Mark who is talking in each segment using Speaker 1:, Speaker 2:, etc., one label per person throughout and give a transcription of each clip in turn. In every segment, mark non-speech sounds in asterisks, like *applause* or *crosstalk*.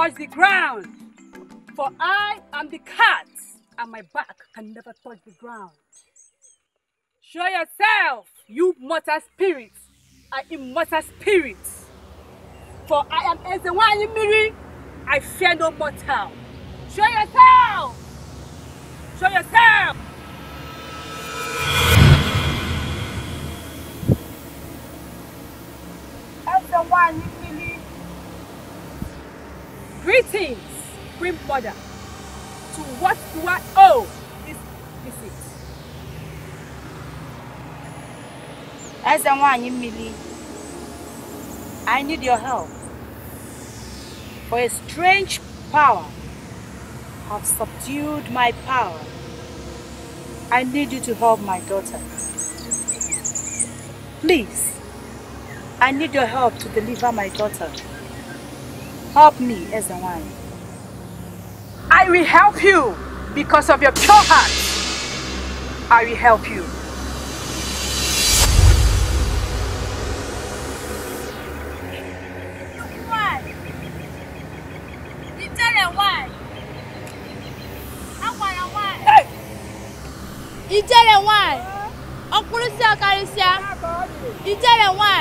Speaker 1: touch the ground. For I am the cat, and my back can never touch the ground. Show yourself, you mortal spirits, I immortal spirits. For I am Eze nwanyị mmiri, I fear no mortal. Show yourself! Show yourself! Eze nwanyị mmiri. Greetings, Queen Mother, to what do I owe this visit?
Speaker 2: Eze nwanyị mmiri, I need your help. For a strange power have subdued my power. I need you to help my daughter. Please, I need your help to deliver my daughter. Help me, Eze nwanyị.
Speaker 1: I will help you because of your pure heart. I will help you.
Speaker 2: Why? Ijele why? Akwara why?
Speaker 1: Hey!
Speaker 2: Ijele why? Ọkpụrụsị ọkarịsịa? Ijele why?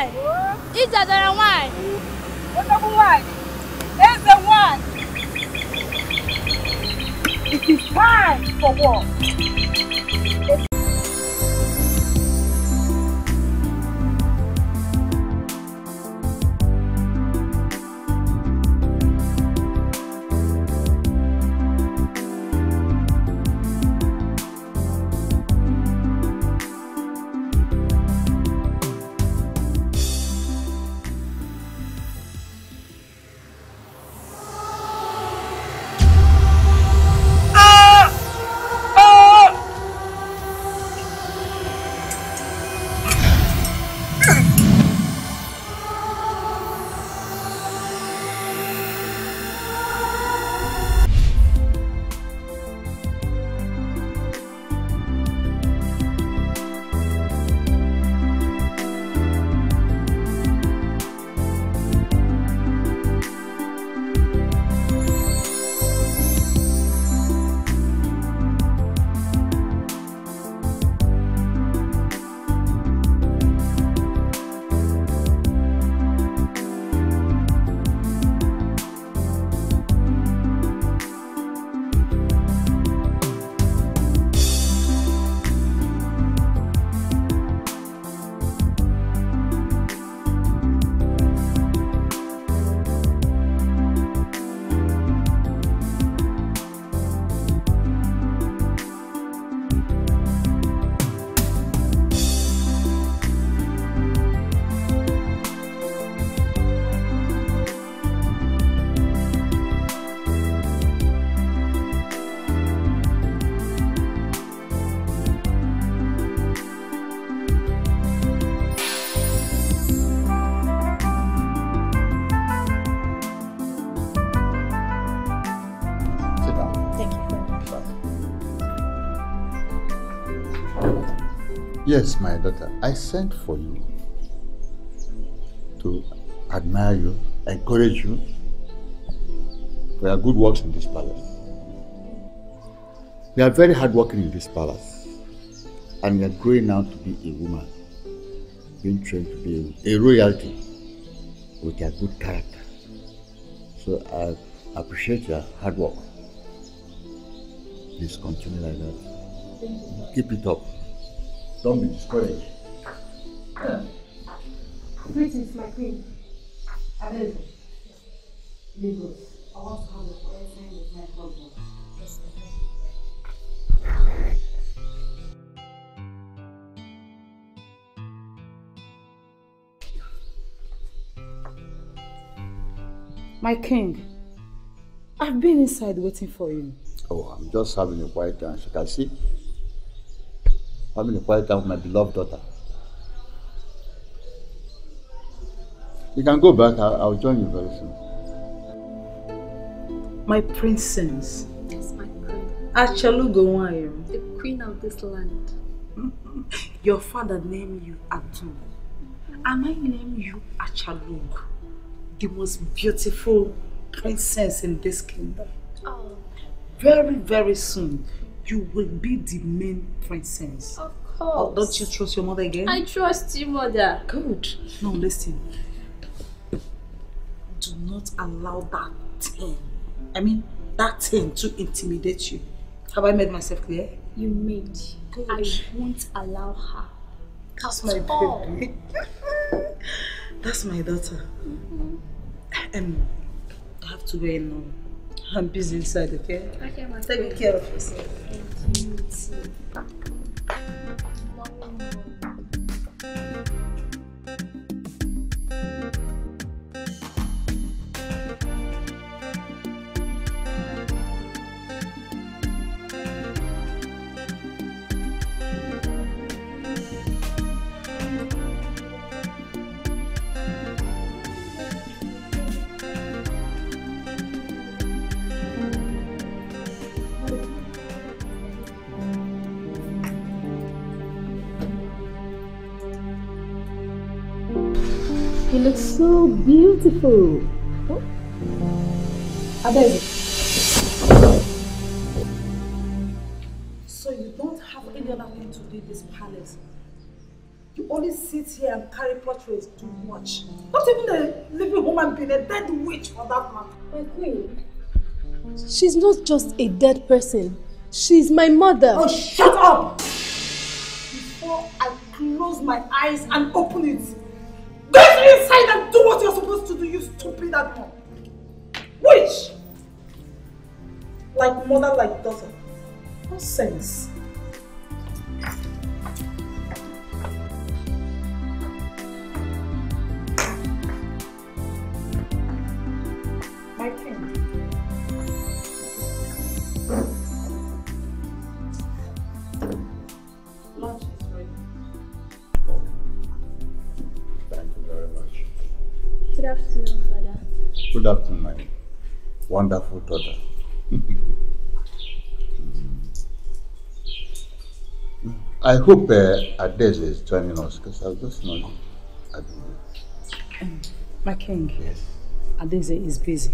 Speaker 1: Honorable one, It is time for war.
Speaker 3: Sit Yes, my daughter, I sent for you to admire you, encourage you for your good works in this palace. You are very hardworking in this palace, and you are growing now to be a woman, being trained to be a, a royalty with a good character. So I appreciate your hard work. Please continue like that. Keep it up. Don't be discouraged.
Speaker 4: Greetings, my queen. Adele. Lagos. I want to have a quiet time with my husband.
Speaker 2: My king, I've been inside waiting for you.
Speaker 3: Oh, I'm just having a quiet time. You can see, having a quiet time with my beloved daughter. You can go back. I'll, I'll join you very soon.
Speaker 2: My princess,
Speaker 5: Yes, my queen.
Speaker 2: Achalugo Wanyo.
Speaker 5: The queen of this land. Mm-hmm.
Speaker 2: Your father named you Atu, and I named you Achalug, the most beautiful princess in this kingdom.
Speaker 6: Oh,
Speaker 2: Very, very soon, you will be the main princess.
Speaker 6: of
Speaker 2: Oh,
Speaker 6: course.
Speaker 2: don't you trust your mother again?
Speaker 6: I trust you, mother.
Speaker 2: Good. No, listen. Do not allow that thing, I mean, that thing to intimidate you. Have I made myself clear?
Speaker 6: You made.
Speaker 2: Good.
Speaker 6: I won't allow her.
Speaker 2: That's my baby. *laughs* That's my daughter. Um, I have to go in now. I'm busy inside, okay?
Speaker 6: Okay, my
Speaker 2: Take care of yourself.
Speaker 6: Thank you
Speaker 7: You look so beautiful. Oh.
Speaker 2: Adele. So you don't have any other thing to do in this palace? You only sit here and carry portraits to watch. Not even a living human being, a dead witch for that matter.
Speaker 7: My queen. She's not just a dead person. She's my mother.
Speaker 2: Oh, shut up! Before I close my eyes and open it, inside and do what you're supposed to do, you stupid animal. Witch! Like mother, like daughter. Nonsense.
Speaker 3: Wonderful daughter. I hope uh, Adeze is joining us because I've just not. Adeze.
Speaker 2: My king,
Speaker 3: Yes.
Speaker 2: Adeze is busy.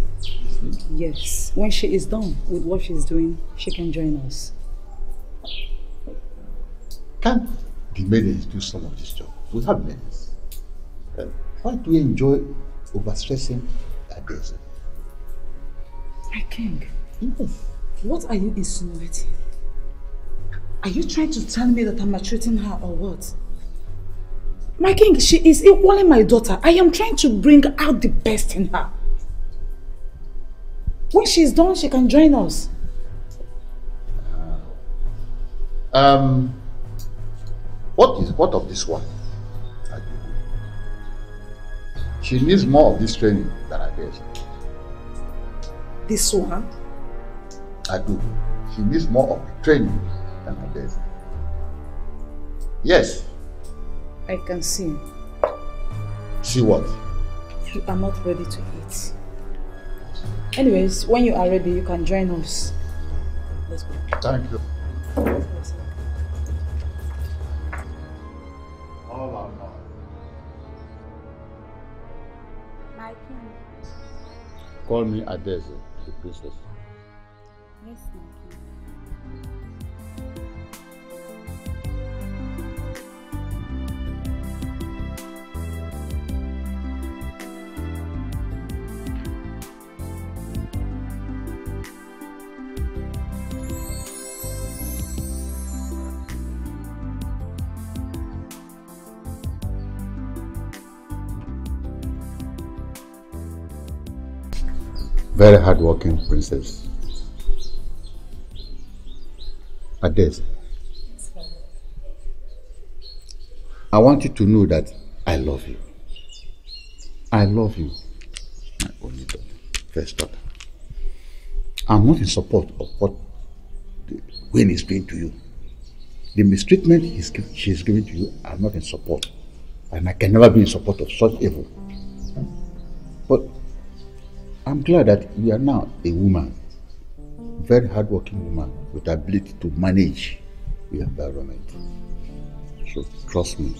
Speaker 2: Yes. When she is done with what she's doing, she can join us.
Speaker 3: Can't the maidens do some of this job? We have maidens. Uh, why do we enjoy overstressing Adeze?
Speaker 2: My king,
Speaker 3: Yes.
Speaker 2: what are you insinuating? Are you trying to tell me that I'm maltreating her or what? My king, she is equally my daughter. I am trying to bring out the best in her. When she's done, she can join us.
Speaker 3: Um, what is what of this one? She needs more of this training than Adeze.
Speaker 2: This one?
Speaker 3: I do. She needs more of the training than Adeze. Yes.
Speaker 2: I can see.
Speaker 3: See what?
Speaker 2: You are not ready to eat. Anyways, when you are ready, you can join us. Let's go.
Speaker 3: Thank you. All our love.
Speaker 7: My king.
Speaker 3: Call me Adeze, the Very hardworking princess. Adeze. I want you to know that I love you. I love you, my only daughter, first daughter. I'm not in support of what the Wayne is doing to you. The mistreatment he's, she's giving to you, I'm not in support. And I can never be in support of such evil. But I'm glad that you are now a woman, very hardworking woman with ability to manage the environment. So trust me,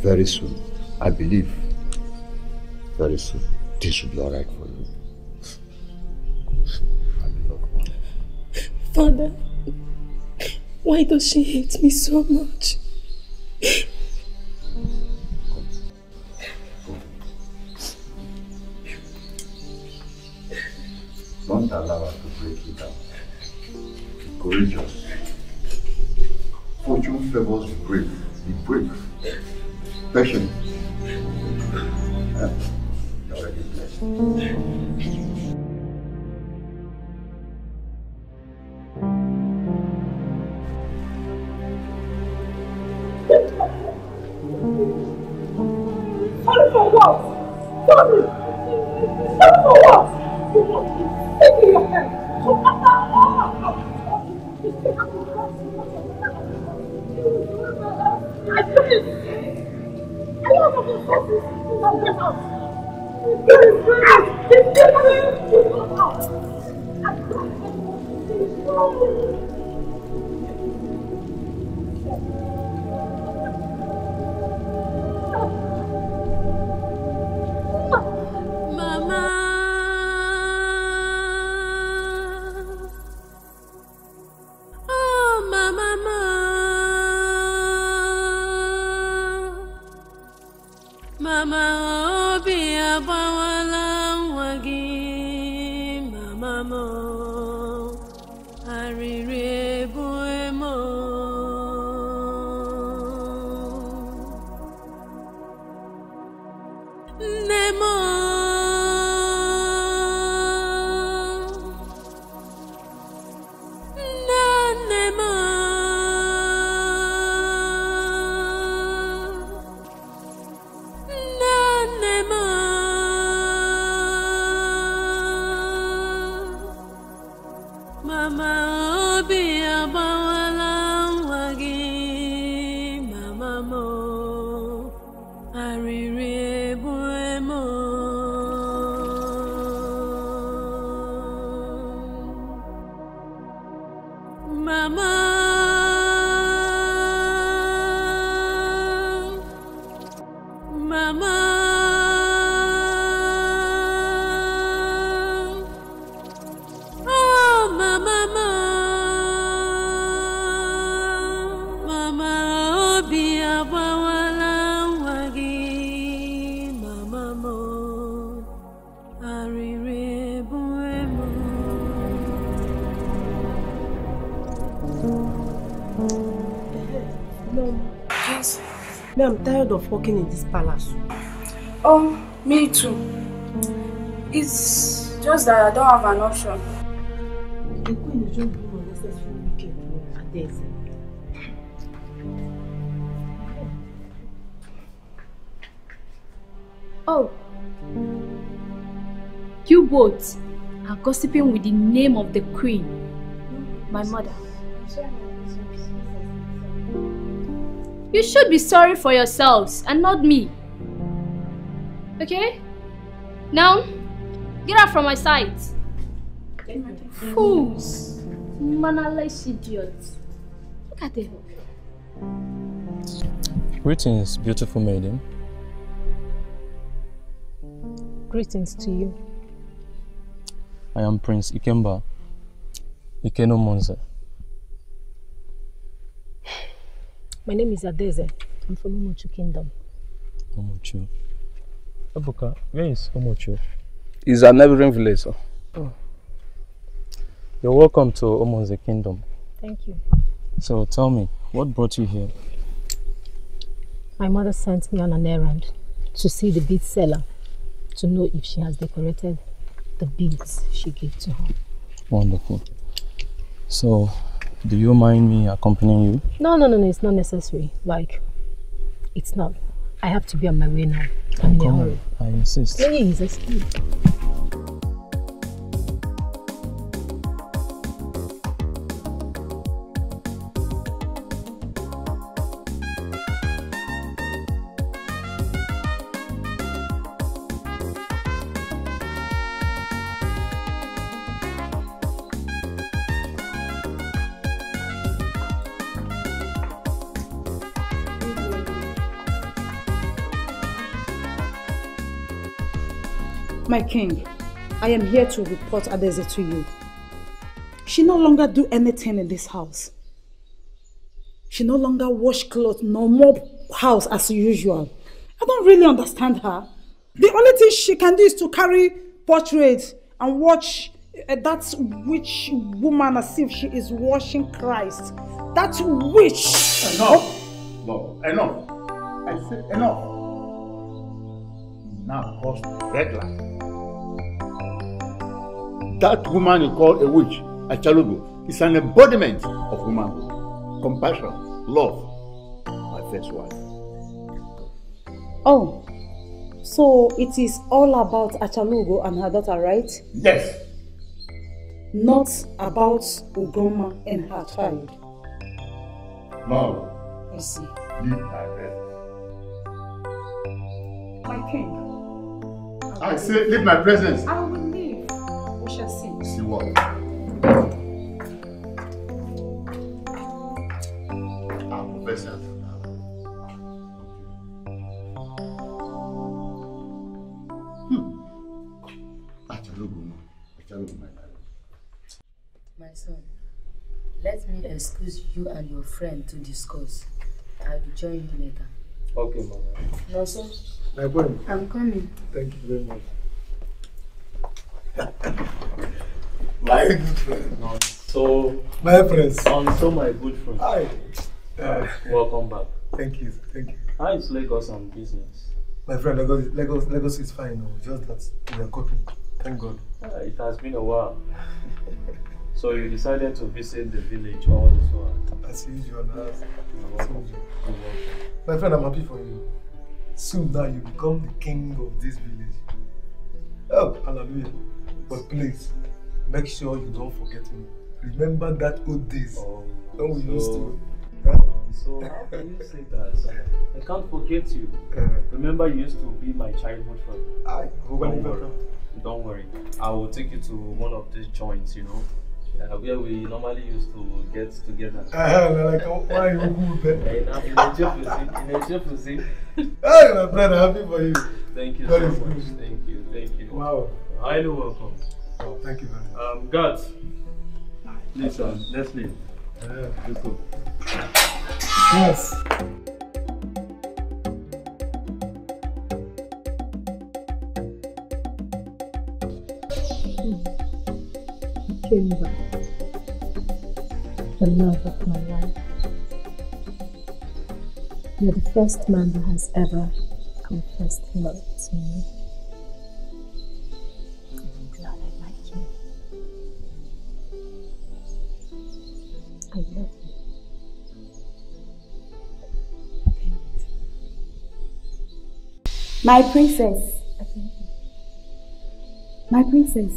Speaker 3: very soon, I believe, very soon,
Speaker 8: this will be alright for you.
Speaker 3: Father, why does she hate me so much?
Speaker 8: Don't allow her to break you down. Courageous. Fortune favors the brave. Be brave. Patient. Yeah. You're already blessed.
Speaker 4: Me, I'm tired of working in this palace.
Speaker 9: Oh, me too. It's just that I don't have an option.
Speaker 4: The queen is just being unnecessarily wicked to Adeze.
Speaker 5: Oh. You both are gossiping with the name of the queen, my mother. You should be sorry for yourselves and not me. Okay? Now, get out from my sight. Fools. Mannerless idiots. Look at them.
Speaker 10: Greetings, beautiful maiden.
Speaker 4: Greetings to you.
Speaker 10: I am Prince Ikemba Ikeno Monza.
Speaker 4: My name is Adeze. I'm from Umuchu Kingdom.
Speaker 10: Omochu. Ebuka, where is Omochu?
Speaker 11: It's a neighboring village, sir. Oh.
Speaker 10: You're welcome to Omonze Kingdom.
Speaker 4: Thank you.
Speaker 10: So tell me, what brought you here?
Speaker 4: My mother sent me on an errand to see the bead seller to know if she has decorated the beads she gave to her.
Speaker 10: Wonderful. So, do you mind me accompanying you?
Speaker 4: No, no, no, no, it's not necessary. Like, it's not. I have to be on my way now. I'm in a hurry.
Speaker 10: I insist.
Speaker 4: Please, excuse
Speaker 2: My king, I am here to report Adeze to you. She no longer do anything in this house. She no longer wash clothes, no mop house as usual. I don't really understand her. The only thing she can do is to carry portraits and watch uh, that witch woman as if she is washing Christ. That witch.
Speaker 3: Enough! Lord, enough! I said enough! Now red line. That woman you call a witch, Achalugo, is an embodiment of womanhood, compassion, love. My first wife.
Speaker 2: Oh, so it is all about Achalugo and her daughter, right?
Speaker 3: Yes.
Speaker 2: Not about Ugoma and her child.
Speaker 3: No.
Speaker 2: I see.
Speaker 3: Leave my presence.
Speaker 2: My king.
Speaker 3: I say leave my presence.
Speaker 2: I will leave. We shall see.
Speaker 3: See what? I'm present. Achalugo, Achalugo, my darling.
Speaker 12: My son, let me excuse you and your friend to discuss. I will join you later.
Speaker 10: Okay, mama.
Speaker 12: No, sir.
Speaker 10: My boy.
Speaker 12: I'm coming.
Speaker 10: Thank you very much.
Speaker 13: My good friend.
Speaker 10: No, so
Speaker 13: My friends.
Speaker 10: Um, so my good friend.
Speaker 13: Hi.
Speaker 10: Uh, welcome back.
Speaker 13: Thank you. Thank you.
Speaker 10: How is Lagos on business?
Speaker 13: My friend, Lagos, Lagos, Lagos is fine. Just that we are coping. Thank God.
Speaker 10: Uh, it has been a while. so you decided to visit the village all this while.
Speaker 13: As usual. As usual. My friend, I'm happy for you. Soon now you become the king of this village. Oh, hallelujah. But please, make sure you don't forget me. Remember that old days when we used to. Huh?
Speaker 10: So how can you say that? I can't forget you.
Speaker 13: Uh,
Speaker 10: Remember you used to be my childhood friend.
Speaker 13: I
Speaker 10: Don't worry. Don't worry. I will take you to one of these joints, you know, uh, where we normally used to get together.
Speaker 13: Uh, like, oh, why you good, man? *laughs*
Speaker 10: in a in a Jefusi, in a Jefusi.
Speaker 13: Hey, my friend, happy for you.
Speaker 10: Thank you
Speaker 13: That
Speaker 10: so much.
Speaker 13: good.
Speaker 10: Thank you. Thank you.
Speaker 13: Wow.
Speaker 10: Highly welcome.
Speaker 13: Oh, thank you very much.
Speaker 10: Um, guards. Listen, let's leave.
Speaker 13: Yeah.
Speaker 10: Let's go.
Speaker 13: Yes.
Speaker 5: I came back. The love of my life. You're the first man that has ever confessed love to me. I love you.
Speaker 14: My princess. My princess.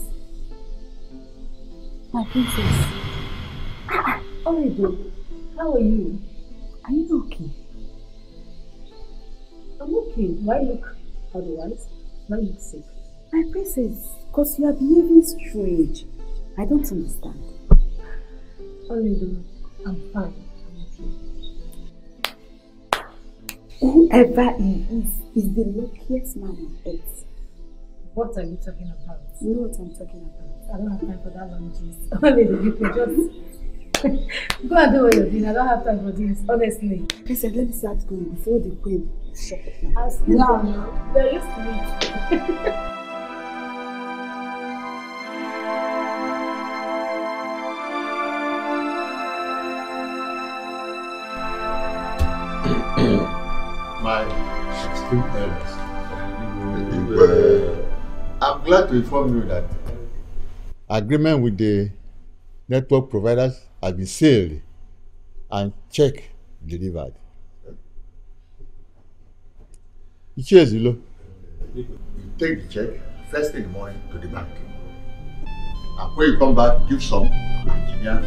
Speaker 14: My princess.
Speaker 5: Ah, ah, Oribo, how are you?
Speaker 14: Are you okay?
Speaker 5: I'm okay. Why look otherwise? Why look sick?
Speaker 14: My princess, because you are behaving strange. I don't understand.
Speaker 5: I'm fine.
Speaker 14: Whoever he is, is the luckiest man on earth.
Speaker 5: What are you talking about?
Speaker 14: You know what I'm talking about.
Speaker 5: I don't have time for that long gist. Oribo, you can just *laughs* go and do what you're doing. I don't have time for this, honestly.
Speaker 14: Princess, let me start going before the queen shut up now.
Speaker 5: Sleep
Speaker 14: No.
Speaker 5: now. You're used *laughs*
Speaker 3: My extreme. Well, I'm glad to inform you that agreement with the network providers has been sealed and check delivered. Cheers, Ilo. You take the check first thing in the morning to the bank. And when you come back, give some engineer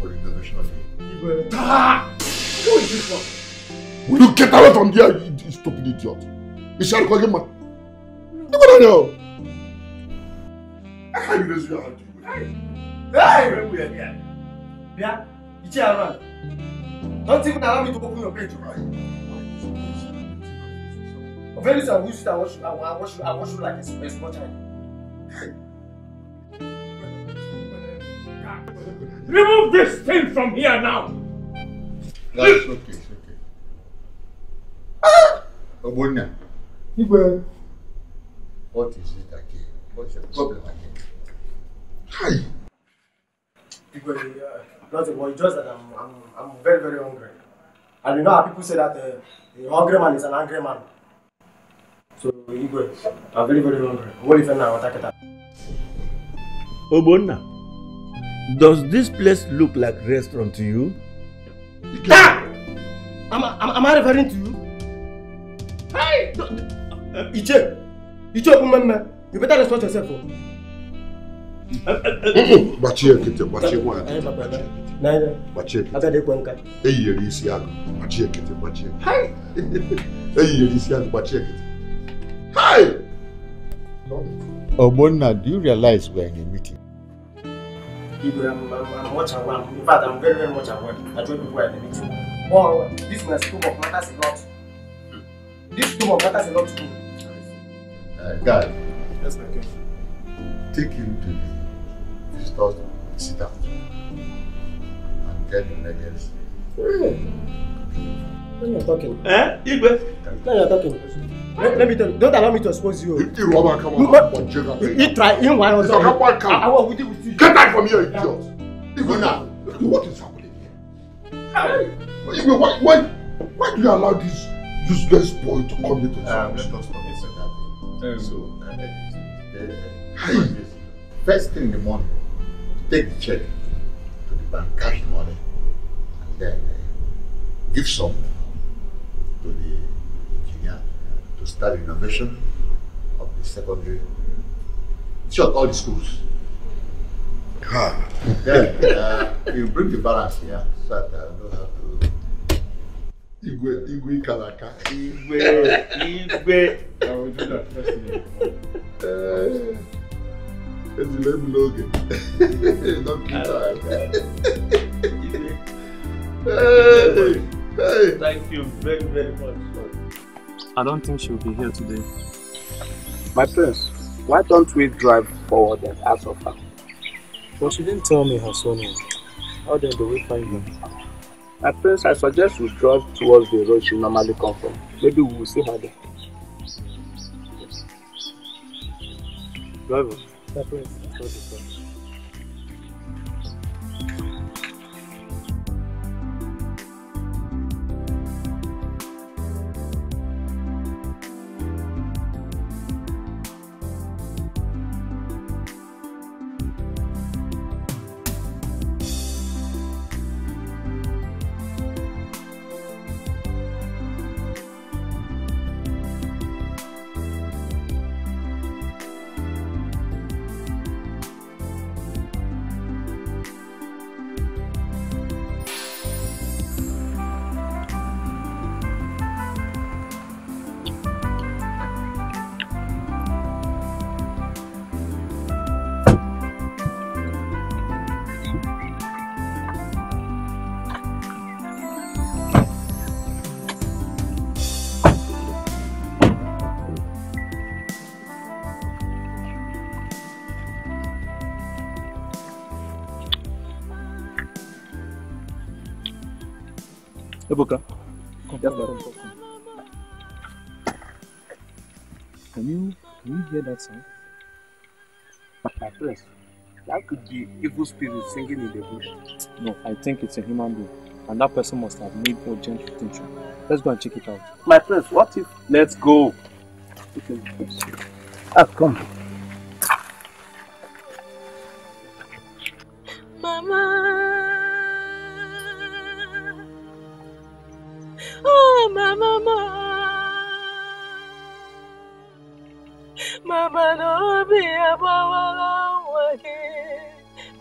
Speaker 3: for the donation
Speaker 13: Ah! Who is this one?
Speaker 15: Will you get away from here, you, you stupid idiot? Him man. You go down here. How you raise your hand?
Speaker 13: Hey! When we are here. Yeah? You cheer around. Don't even allow me to open your page?
Speaker 16: Very soon, I will use it and wash you. I I wash you. I wash you like a small child.
Speaker 17: Remove this thing from here now!
Speaker 3: That's okay, it's okay. Ah! Ogbonna. Igwe. What is it again? What's your problem again? Hi.
Speaker 16: Because, uh, not a boy, just that I'm, I'm, I'm very, very hungry. And you know how people say that uh, a hungry man is an angry man. So, Igwe, I'm very, very hungry. What if I'm not attack that?
Speaker 17: Obonna, does this place look like restaurant to you?
Speaker 16: Ah! Am, am, am I referring to you? Hey! Uh, Iche! Iche Okumeme, you better respect yourself. Oh.
Speaker 15: gbachie nkịtị gbachie nwaanyị
Speaker 16: Anyị papa na na na
Speaker 15: gbachie nkịtị
Speaker 16: aga ekwe nka.
Speaker 15: eyinyere isi agụ gbachie nkịtị gbachie eyinyere isi agụ gbachie nkịtị Hi!
Speaker 3: Ogbonna, do you realize we're in a meeting?
Speaker 16: Igwe, I'm, I'm, I'm much aware. In fact, I'm very, very much aware. I told people in the meeting. Oh, this my scope of matters a lot. This scope of matters a lot to me.
Speaker 3: Uh, guy,
Speaker 16: Yes, my king.
Speaker 3: take him to the visitors sit out and tell him legacy.
Speaker 16: When you're talking.
Speaker 17: Eh? Igwe?
Speaker 16: When you're talking. Let, let me tell you, don't allow me to expose you.
Speaker 15: You rubber, come on,
Speaker 16: But-
Speaker 15: come on, check out.
Speaker 16: You, you try, in one or
Speaker 15: couple of
Speaker 16: I, I will with you.
Speaker 15: Get out from here, idiot! Igwe, what is happening here? Igwe, why, why, why do you allow this useless boy to come here to
Speaker 3: Um, let us talk a second. So, uh, uh, uh, first thing in the morning, take the check to the bank, cash the money, and then uh, give some to the to start renovation of the secondary, short, all the schools. then uh, you bring the balance here so that I don't have to.
Speaker 15: Igwe, Igwe Kalaka.
Speaker 3: Igwe,
Speaker 17: Igwe.
Speaker 15: I will do that first thing in the morning. Ezile m n'oge. Don't keep Hey, hey.
Speaker 17: Thank you very, very much.
Speaker 11: I don't think she'll be here today. My prince, why don't we drive forward and ask of her?
Speaker 10: But she didn't tell me her surname. How then do we find her?
Speaker 11: My prince, I suggest we drive towards the road she normally come from. Maybe we will see her there.
Speaker 10: Driver. My prince. Can you can you hear that sound?
Speaker 11: my prince, that could be evil spirit singing in the bush.
Speaker 10: No, I think it's a human being, and that person must have made urgent attention. Let's go and check it out.
Speaker 11: My friends, what if? Let's go.
Speaker 10: Okay.
Speaker 11: Ah, come.
Speaker 4: Mama. Mama, mama. Mama, no be a mama, wake.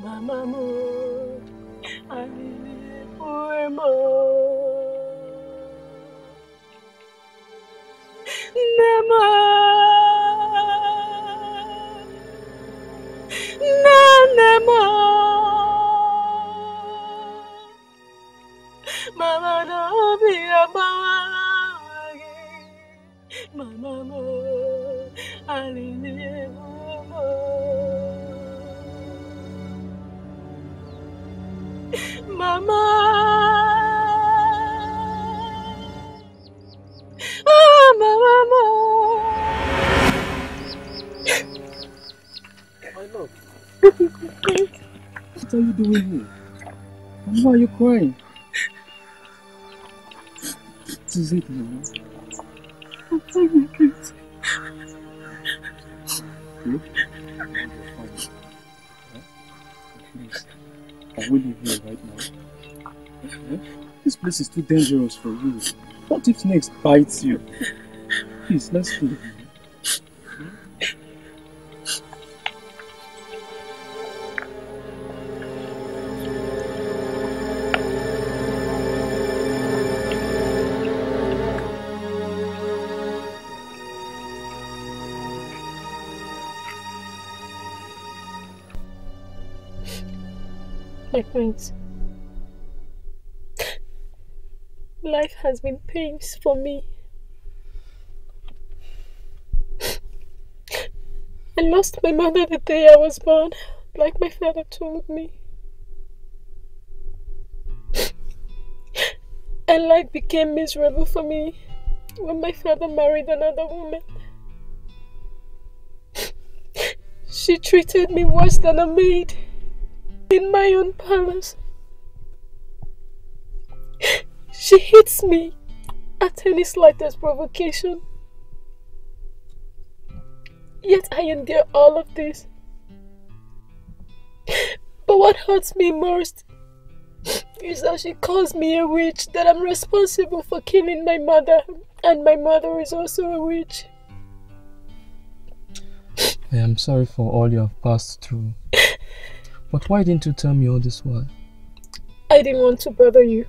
Speaker 4: Mama, mo. I need mo. Nema. Na, nema. Mama no be a mama Mama mo, alele mo. Mama. Ah, mama mo.
Speaker 11: My love. What are you doing here? And why are you crying? Is it, Mama?
Speaker 4: I'm fine, Prince.
Speaker 11: You? You're fine. Huh? Please. Can we leave here right now? This place is too dangerous for you. What if snakes bites you? Please, let's leave.
Speaker 4: Life has been pains for me. I lost my mother the day I was born, like my father told me. And life became miserable for me when my father married another woman. She treated me worse than a maid in my own palace. She hits me at any slightest provocation. Yet I endure all of this. But what hurts me most is that she calls me a witch, that I'm responsible for killing my mother, and my mother is also a witch.
Speaker 10: I am sorry for all you have passed through. But why didn't you tell me all this while?
Speaker 4: I didn't want to bother you.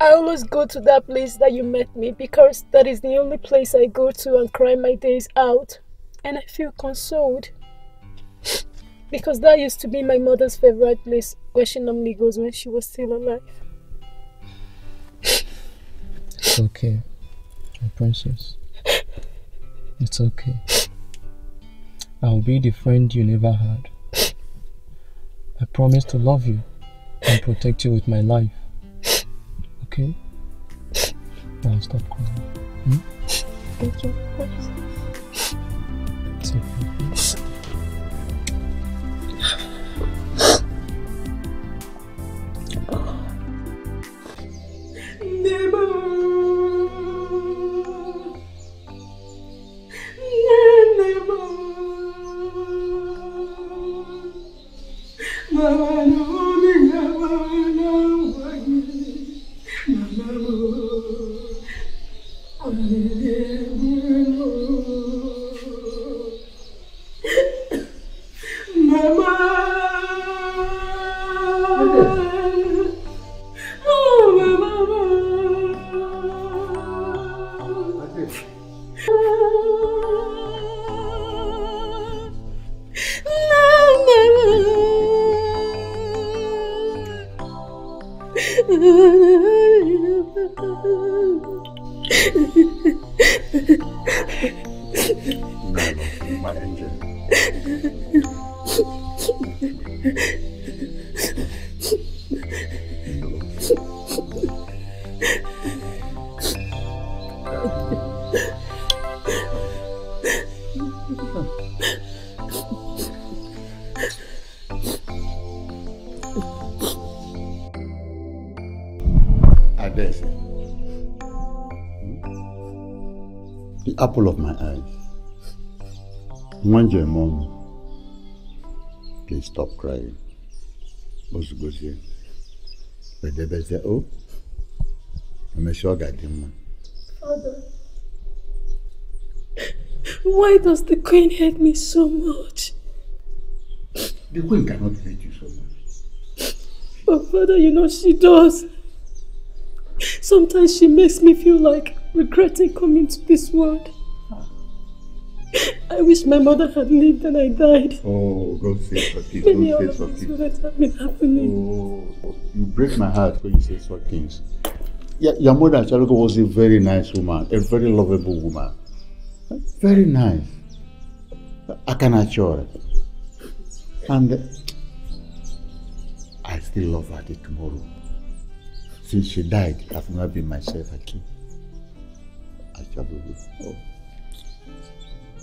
Speaker 4: I always go to that place that you met me because that is the only place I go to and cry my days out. And I feel consoled. Because that used to be my mother's favorite place where she normally goes when she was still alive.
Speaker 10: It's okay, my princess. It's okay. I'll be the friend you never had. I promise to love you and protect you with my life. Okay? Now stop crying. Hmm?
Speaker 4: Thank you.
Speaker 10: It's okay.
Speaker 3: my Please stop crying. Ozugozie. Bedebeze o. Emesha ọ ga-adị mma.
Speaker 4: Father, why does the queen hate me so much?
Speaker 3: The queen cannot hate you so much.
Speaker 4: But father, you know she does. Sometimes she makes me feel like regretting coming to this world. I wish my mother had lived and I died.
Speaker 3: Oh, God save for kids.
Speaker 4: Maybe
Speaker 3: God save
Speaker 4: of
Speaker 3: for
Speaker 4: this
Speaker 3: kids.
Speaker 4: wouldn't have been happening.
Speaker 3: Oh, you break my heart when you say such things. your, your mother, Chaluko, was a very nice woman, a very lovable woman. Very nice. I can assure. And uh, I still love her till tomorrow. Since she died, I've never been myself again. I shall be with oh.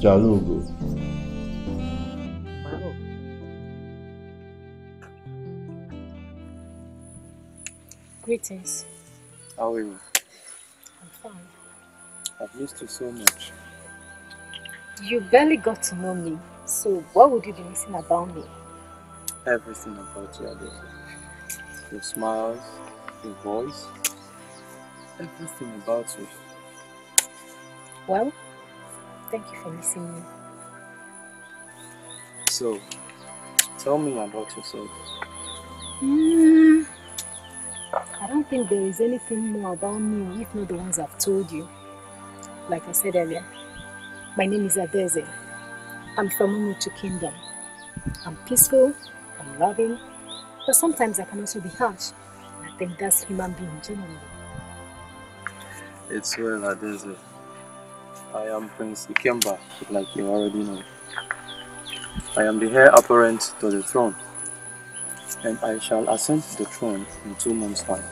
Speaker 3: Achalugo.
Speaker 4: Greetings.
Speaker 10: How are you?
Speaker 4: I'm fine.
Speaker 10: I've missed you so much.
Speaker 4: You barely got to know me, so what would you be missing about me?
Speaker 10: Everything about you, Adele. Your smiles, your voice, everything about you.
Speaker 4: Well, thank you for missing me.
Speaker 10: So, tell me about yourself.
Speaker 4: Hmm. I don't think there is anything more about me if not the ones I've told you. Like I said earlier, my name is Adeze. I'm from Umuchu Kingdom. I'm peaceful, I'm loving, but sometimes I can also be harsh. I think that's human being generally.
Speaker 10: It's well, Adeze. I am Prince Ikemba, like you already know. I am the heir apparent to the throne, and I shall ascend to the throne in two months' time,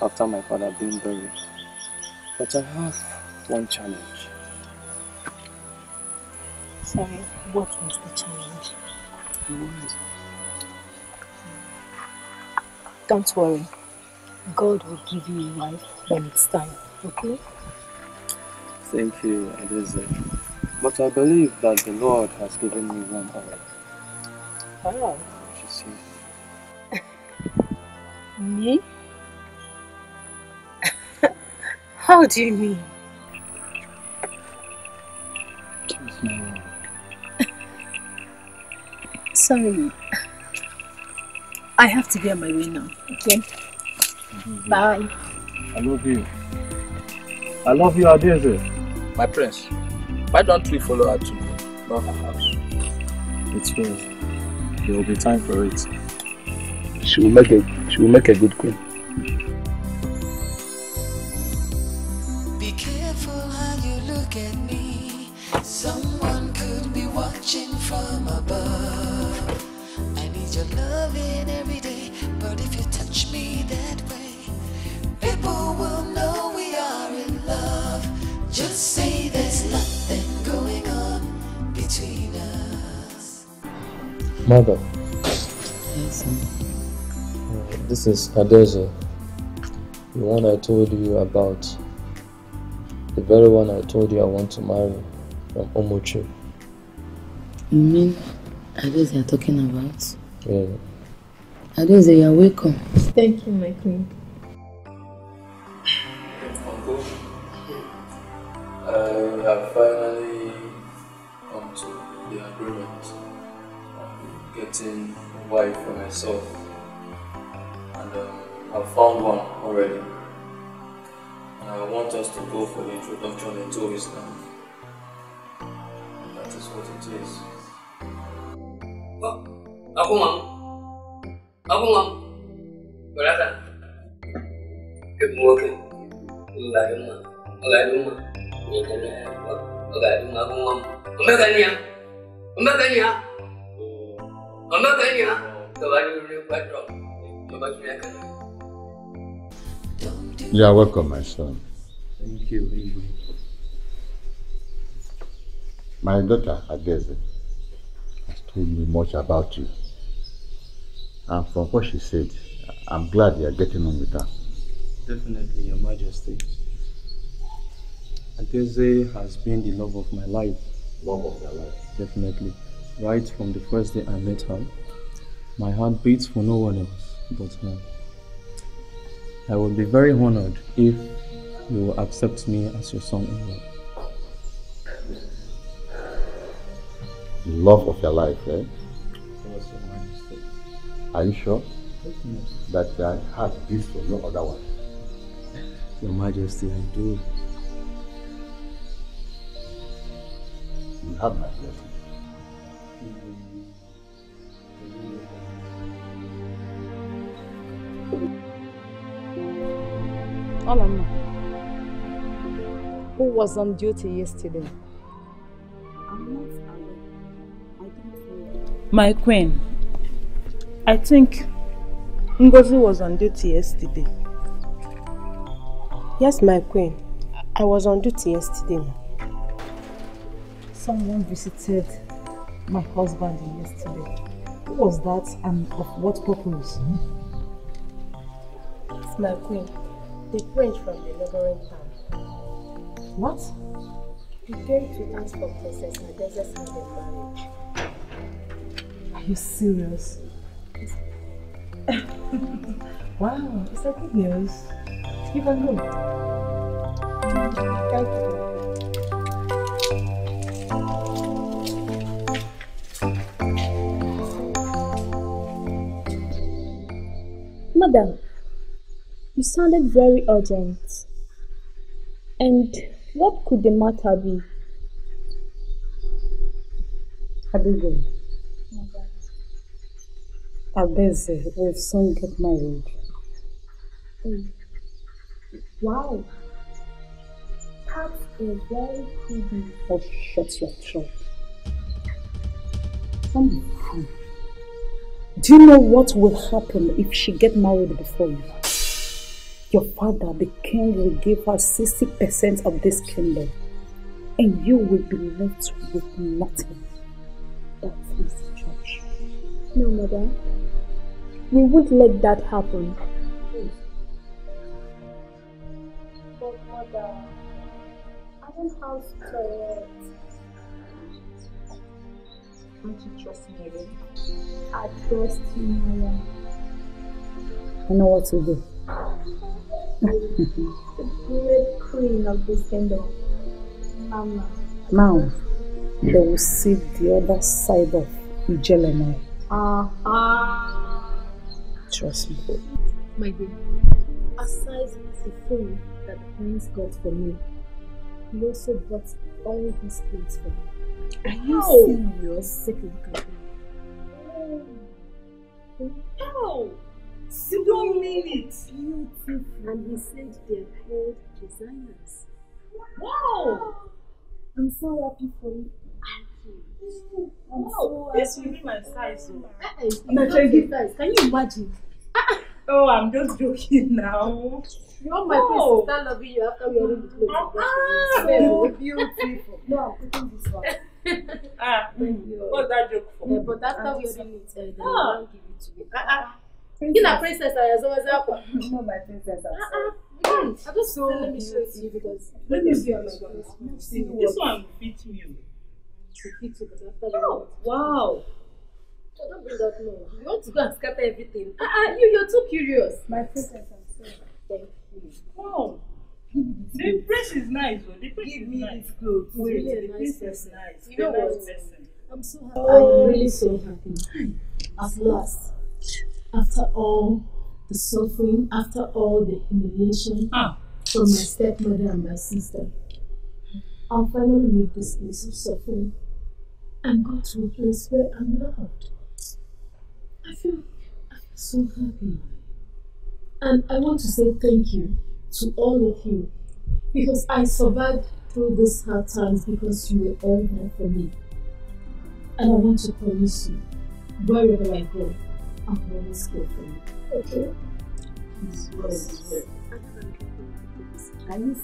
Speaker 10: after my father being buried. But I have one challenge.
Speaker 4: Sorry, what was the challenge? Don't worry. God will give you a wife when it's time, okay?
Speaker 10: Thank you, Adeze. But I believe that the Lord has given me one already.
Speaker 4: Oh.
Speaker 10: You see. *laughs*
Speaker 4: Me? *laughs* How do you mean? *laughs* Sorry. I have to be on my way now, okay? Bye.
Speaker 11: I love you. I love you, Adeze. My prince, why don't we follow her to not her house? It's well. There will be time for it. She will make a she will make a good queen.
Speaker 10: Mother,
Speaker 12: Yes,
Speaker 10: uh, this is Adeze, the one I told you about. The very one I told you I want to marry from Umuchu.
Speaker 12: You mean Adeze you're talking about?
Speaker 10: Yeah.
Speaker 12: Adeze, you're welcome.
Speaker 4: Thank you, my queen.
Speaker 10: Myself. And um, I've found one already. And I want us to go for the introduction into Islam. That is what it is.
Speaker 18: Aku mam. Aku mam. Berasa. Kemudian. Enggak ada mah. Enggak ada mah. Ini kan ya. Enggak ada mah aku mam. Ambil kan ya. Ambil kan ya. Ambil kan ya. Coba dulu patrol.
Speaker 3: You are welcome, my son.
Speaker 10: Thank you, Igwe.
Speaker 3: My daughter, Adeze, has told me much about you. And from what she said, I'm glad you are getting on with her.
Speaker 10: Definitely, Your Majesty. Adeze has been the love of my life.
Speaker 3: Love of your life.
Speaker 10: Definitely. Right from the first day I met her, my heart beats for no one else but her. I would be very honored if you will accept me as your son-in-law.
Speaker 3: The love of your life, eh?
Speaker 10: Your Majesty.
Speaker 3: Are you sure that your heart beats for no other one?
Speaker 10: Your Majesty, I do.
Speaker 3: You have my blessing.
Speaker 19: Olama, who was on duty yesterday?
Speaker 2: My queen, I think Ngozi was on duty yesterday.
Speaker 1: Yes, my queen. I was on duty yesterday.
Speaker 2: Someone visited my husband yesterday. Who was that and of what purpose? Hmm?
Speaker 1: Yes, my queen. The prince from the neighboring town.
Speaker 2: What?
Speaker 1: He came to ask for Princess Nadeza's hand in marriage.
Speaker 2: Are you serious? *laughs* wow, is that good news? Give her look.
Speaker 1: Thank you.
Speaker 6: Madam, you sounded very urgent. And what could the matter be?
Speaker 2: Abigail. Adeze will soon get married.
Speaker 6: Mm. Wow. That's a very good.
Speaker 2: Oh, shut your. Don't. Do you know what will happen if she get married before you? Your father, the king, will give her 60% of this kingdom. And you will be left with nothing. That is the church.
Speaker 6: No, mother. We won't let that happen. But, mother, I don't have strength.
Speaker 2: Don't you trust me again?
Speaker 6: I trust you, Maya.
Speaker 2: I know what to do.
Speaker 6: The great queen of this kingdom, Mama.
Speaker 2: Now, they will see the other side of Ijelemai.
Speaker 6: Uh-huh.
Speaker 2: Trust me.
Speaker 4: My dear, aside the food that the prince got for me, he also bought all these things for me.
Speaker 2: Are you
Speaker 4: Wow.
Speaker 2: serious?
Speaker 4: Take a look at them.
Speaker 2: No! You don't mean it!
Speaker 4: Beautiful. And he said they're called designers.
Speaker 2: Wow!
Speaker 4: I'm so happy for you. I'm
Speaker 2: Wow,
Speaker 4: so
Speaker 2: this will be my size. oh. I'm not
Speaker 4: not your size. Can you imagine? *laughs*
Speaker 2: Oh, I'm just joking now.
Speaker 4: You want my prince to start loving you after wearing the clothes.
Speaker 2: Ah,
Speaker 4: I got for you.
Speaker 2: so beautiful. *laughs*
Speaker 4: No, I'm taking this one. *laughs*
Speaker 2: Ah, what's that joke for?
Speaker 4: Eh, but after wearing it, uh, then
Speaker 2: Ah.
Speaker 4: Won't give it to you. Ah, You know, princess, I was always up.
Speaker 2: No, my princess.
Speaker 4: I just so let me show it to you because
Speaker 2: Let me see
Speaker 4: you are my
Speaker 2: this one.
Speaker 4: girl.
Speaker 2: This one will fit me.
Speaker 4: To fit you, but after you
Speaker 2: Oh, wow.
Speaker 4: So don't bring that no. You want to go and scatter everything. Ah, ah, you, you're too curious. My princess, I'm sorry. Thank you.
Speaker 2: Wow. The prince is nice. oh. The prince is nice. Clothes.
Speaker 4: He's
Speaker 2: Wait,
Speaker 4: really
Speaker 2: the
Speaker 4: nice person.
Speaker 2: nice.
Speaker 4: You know
Speaker 2: The nice
Speaker 4: what? I'm so happy.
Speaker 2: Oh.
Speaker 4: I'm really so happy. At last, after all the suffering, after all the humiliation ah. from my stepmother and my sister, I'll finally leave this place of suffering and go to a place where I'm loved. I feel, I feel so happy. And I want to say thank you to all of you because I survived through these hard times because you were all there for me. And I want to promise you, wherever I go, Care for you. Okay?
Speaker 2: Yes.
Speaker 4: Are you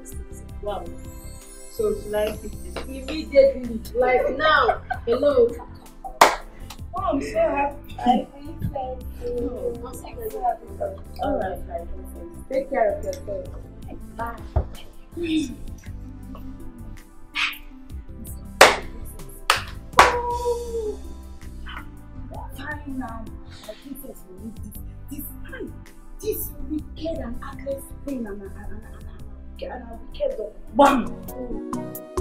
Speaker 4: this? Wow.
Speaker 5: So should I? Immediately, like now. Hello.
Speaker 7: Oh, I'm so happy.
Speaker 5: I feel so
Speaker 7: I'm so happy.
Speaker 5: All right, take care of yourself. Bye.
Speaker 7: Fine now. Think this will leave this. This time. This wicked and heartless thing and and and and and and and. Bam!
Speaker 8: Nna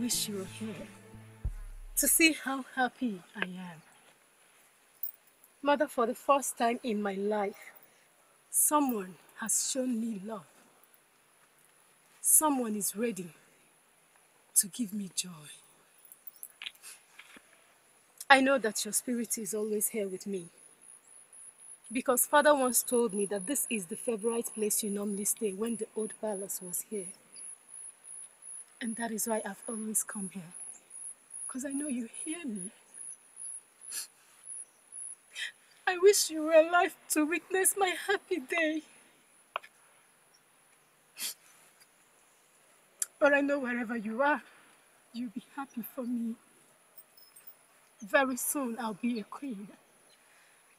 Speaker 4: wish you were here to see how happy I am. Mother, for the first time in my life, someone has shown me love. Someone is ready to give me joy. I know that your spirit is always here with me. Because father once told me that this is the favorite place you normally stay when the old palace was here. And that is why I've always come here. Because I know you hear me. I wish you were alive to witness my happy day. But I know wherever you are, you'll be happy for me. Very soon I'll be a queen.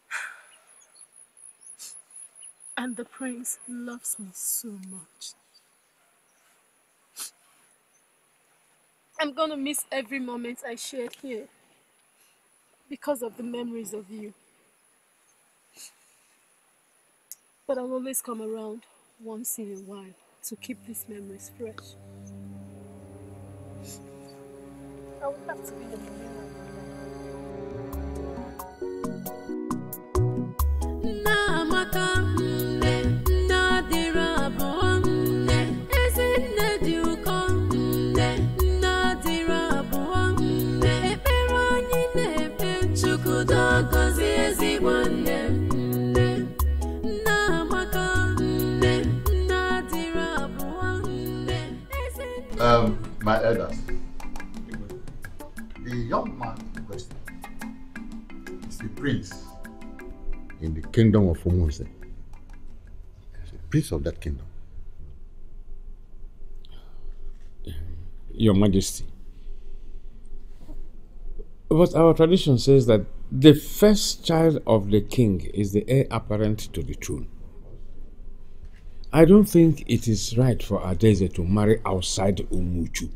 Speaker 4: *sighs* And the prince loves me so much. I'm gonna miss every moment I shared here because of the memories of you. But I'll always come around once in a while to keep these memories fresh. I would to be
Speaker 3: elders. The young man in question is the prince in the kingdom of Umunse. He's the prince of that kingdom.
Speaker 20: Your Majesty. But our tradition says that the first child of the king is the heir apparent to the throne. I don't think it is right for Adeze to marry outside Umuchu.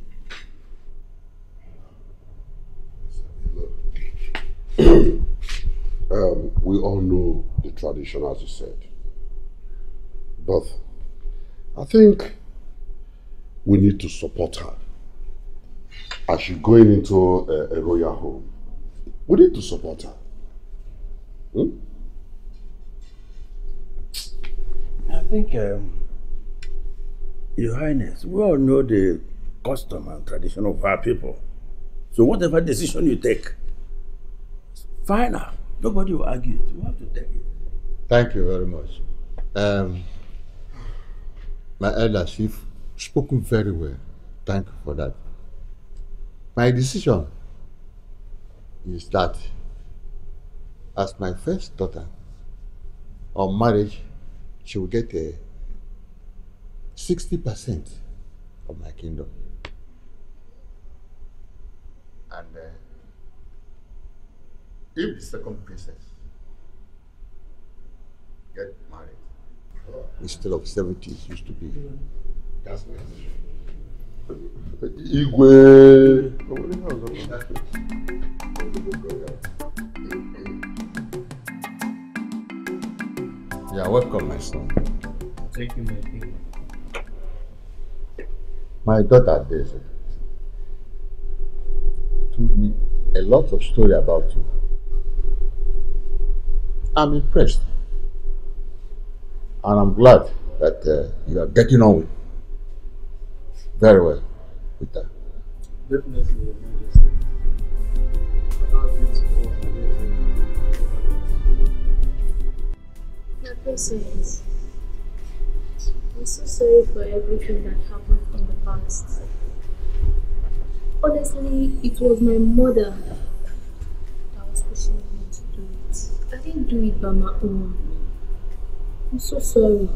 Speaker 15: Um, we all know the tradition, as you said. But I think we need to support her. As she's going into a, a royal home, we need to support her. Hmm?
Speaker 17: I think, um, Your Highness, we all know the custom and tradition of our people. So whatever decision you take, it's final. Nobody will argue it. You have to take it.
Speaker 3: Thank you very much. Um, my elders, you've spoken very well. Thank you for that. My decision is that as my first daughter, on marriage, she will get a 60% of my kingdom. And uh, if the second princess get married instead of 70 it used to be, that's my decision.
Speaker 15: Igwe.
Speaker 3: Yeah, welcome, my son.
Speaker 10: Thank you, my king.
Speaker 3: My daughter Daisy told me a lot of story about you. I'm impressed. And I'm glad that uh, you are getting on with very well with her.
Speaker 10: Definitely, Your Majesty. Another beautiful
Speaker 4: My I'm so sorry for everything that happened in the past. Honestly, it was my mother that was pushing me to do didn't do it by my own. I'm so sorry.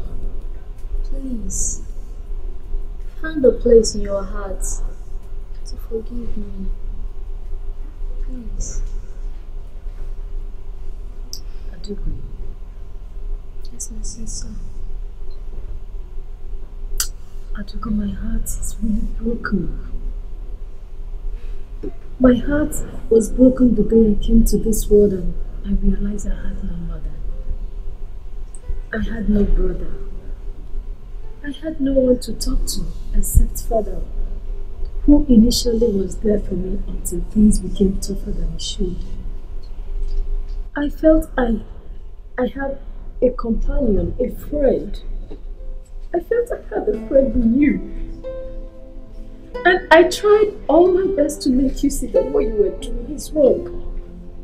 Speaker 4: Please, find a place in your heart to forgive me. Please.
Speaker 5: Aduku,
Speaker 4: Yes, my sister.
Speaker 5: Aduku, my heart is really broken.
Speaker 4: My heart was broken the day I came to this world and I realized I had no mother. I had no brother. I had no one to talk to except father, who initially was there for me until things became tougher than it should. I felt I, I had a companion, a friend. I felt I had a friend in you. And I tried all my best to make you see that what you were doing is wrong.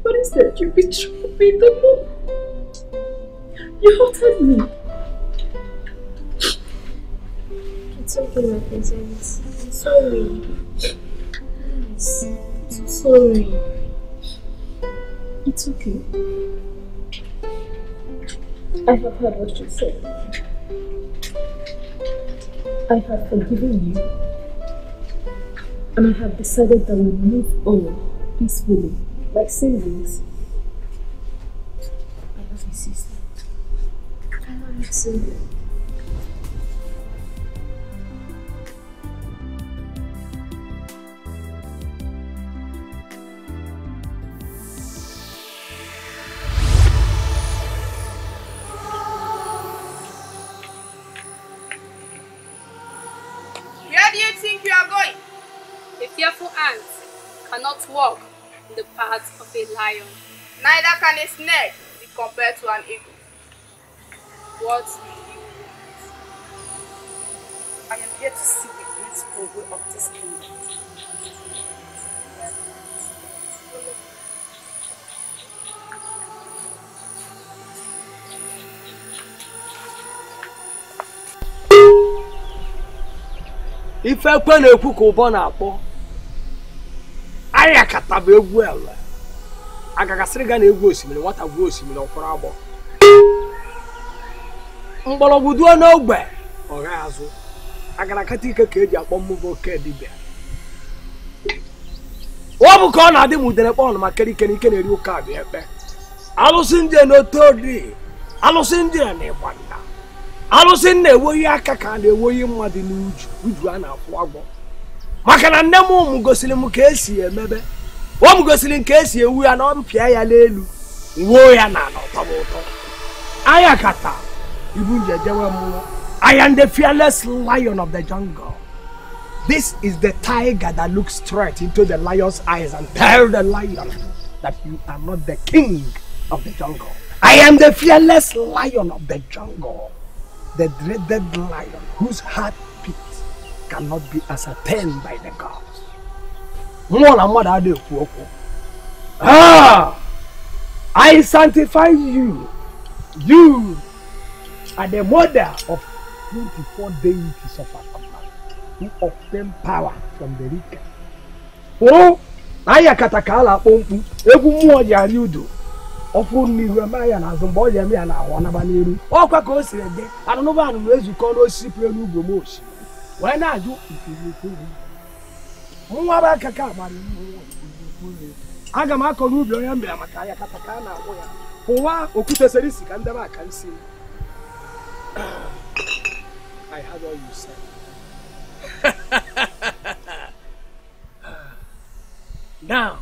Speaker 4: But instead, you betrayed me more. You hurted me. It's okay, my princess. I'm sorry. I'm so sorry. It's okay. I have heard what you said. I have forgiven you. And I have decided that we'll move on peacefully, like siblings. I love you, sister. I love you too.
Speaker 21: Where do you think you are going? A fearful ant cannot walk the path of a lion. Neither can a snake be compared to an eagle. What do you want?
Speaker 2: I am here to see the great progress of this kingdom.
Speaker 16: ife ekwe na-ekwu ka ụbọ na-akpọ anya kataba egwu ele. Agagasịrị ga na egwu osimiri nwata gwuo osimiri ọkwụrụ agbọ. Mgbọrọgwụ duo n'ogbe ọgha azụ. Agara kata ike ka eji akpọ mmụba oke dibịa ọ bụ ka ọ na-adị m udere kpọnụ ma kere ike na-eri ụka abịa ekpe. Alụsị ndị n'otodi alụsị ndị na ịgbanda alụsị na-ewoyi aka ka a na-ewoyi mmadụ n'uju uju a na-akwụ agwọ maka na nne m gosiri m ka esi emebe ọ m gosiri ka esi ewu ya na ọ mpịa ya n'elu wuo ya na ala ọtọbụ ụtọ anya kata ibu njejewe mmụọ I am the fearless lion of the jungle. This is the tiger that looks straight into the lion's eyes and tell the lion that you are not the king of the jungle. I am the fearless lion of the jungle, the dreaded lion whose heartbeat cannot be ascertained by the gods. Na mmadụ adịghị ekwu okwu. Ah! I sanctify you. You are the mother of 24 deities of Akapa, who obtain power from the Rika. Hụrụ anya kata ka a na-akpọ mkpu egwu mmụọ ji arị udo ọfụ n'ihu eme ya n'azụ mgbe ọ ji eme ya na-ahụ naba n'iru ọkwa ka o siri dị anụnụmanụ na-ezukọ n'osisi pụrụ n'ugwu m osimiri na-ajụ ikirikiri nwa bụ aka ka agbara aga m akọ n'ubi onye m bịara maka anya kata ka a na-ahụ ya. Hụwa okwute sere isi ka ndebe aka nsi I heard all you said. *laughs* now,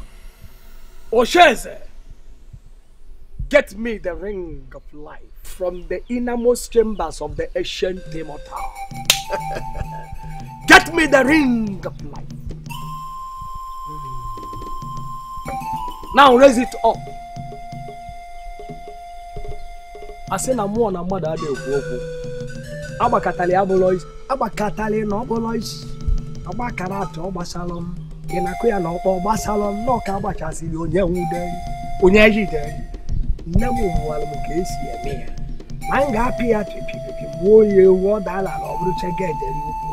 Speaker 16: Osheze, get me the ring of life from the innermost chambers of the ancient immortal. *laughs* get me the ring of life. Now raise it up. I say na mmụọ na mmadụ adịghị ekwu okwu agbakọtali abụlọ isi agbakọtali na ọbụlọ isi agbakara atọ ọ gbasalụ m ị na-akụ ya na ọkpọ gbasalụ m nọọ ka agbachasịrị onye nwude onye jide nne m mụwara m ka esi eme ya. Na m ga-apị ya pipipipi gbuo ya ewu ọ daala na ọ bụrụ chega ejeri ukwu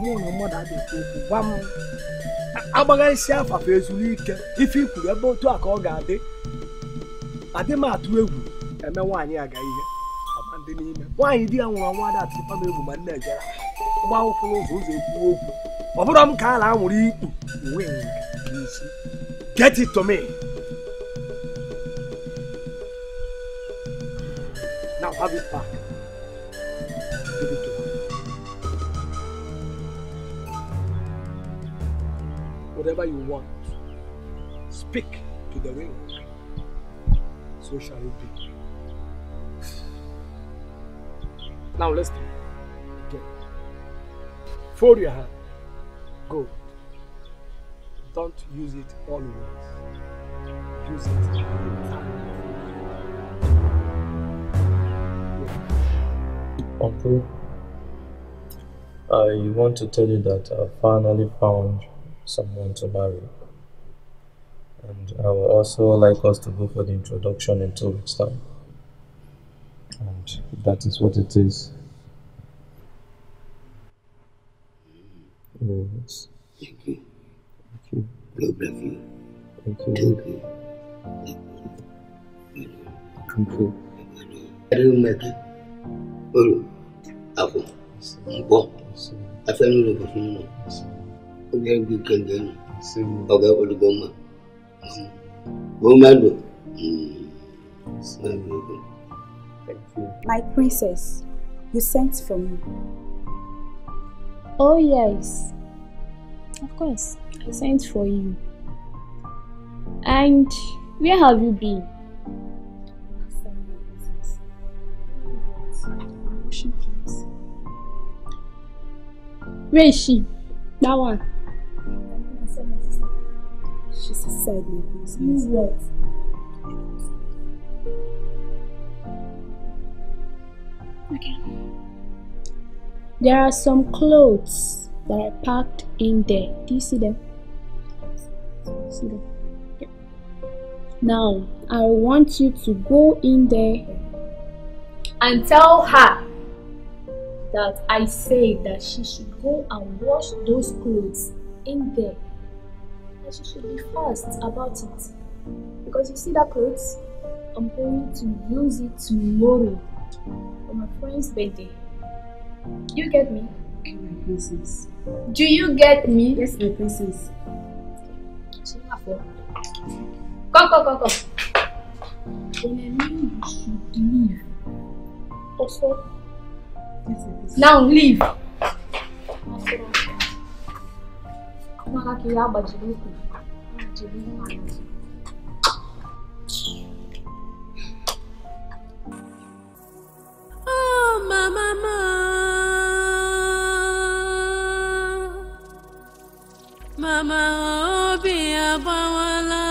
Speaker 16: mmụọ na mmadụ adịghị okwu gwa m agbagha isi afafa ezuru ike ife ikwuru ebe otu a ka ọ ga-adị. Adị m atụ egwu eme nwaanyị aga ihe. Ọma ndị n'ime. Nwaanyị di ya nwụrụ ọnwa ada atụkwa m egwu ma nne ejere ụgbọ akwụkwọ n'ụzọ ụzọ ekwuo okwu. Ọ bụrụ m ka a na-anwụrụ ikpu uwe n'isi get it to me. Now have it back give it to her whatever you want speak to the ring so shall it be Now let's do. Again. Fold your hand. Go. Don't use it always. Use it
Speaker 10: Uncle, I want to tell you that I finally found someone to marry. And I would also like us to go for the introduction in two weeks' time. And that is what it is. Yes.
Speaker 18: Thank you.
Speaker 10: Thank you.
Speaker 18: God bless you.
Speaker 10: Thank you.
Speaker 18: Thank you.
Speaker 10: Thank you.
Speaker 18: Arúmẹ̀tẹ̀, olù, àpò, nǹkọ́, afẹ́nulò kò fún mọ̀, ọgbẹ́ gbé kẹ̀kẹ́ nù, ọgbẹ́ olùgbọ́mọ̀, gbọ́mọ̀dọ̀,
Speaker 6: My princess, you sent for me.
Speaker 4: Oh, yes. Of course, I sent for you. And where have you been? Where is she? That one.
Speaker 6: She's inside my princess.
Speaker 4: You what? Okay. There are some clothes that are packed in there. Do you see them? See them? Yeah. Now, I want you to go in there and tell her
Speaker 5: that I said that she should go and wash those clothes in there. And she should be fast about it. Because you see that clothes? I'm going to use it tomorrow for my friend's birthday. You get me?
Speaker 2: My princess.
Speaker 5: Do you get me?
Speaker 2: Yes, my princess. Oh.
Speaker 5: Come, come, come, come. When I mean you should leave. Also,
Speaker 2: Yes, my princess.
Speaker 5: Now leave. Maka kiri agbajiri ukwu. Agbajiri ukwu anyị.
Speaker 8: Oh, mama, mama, mama, obi agbawala nwa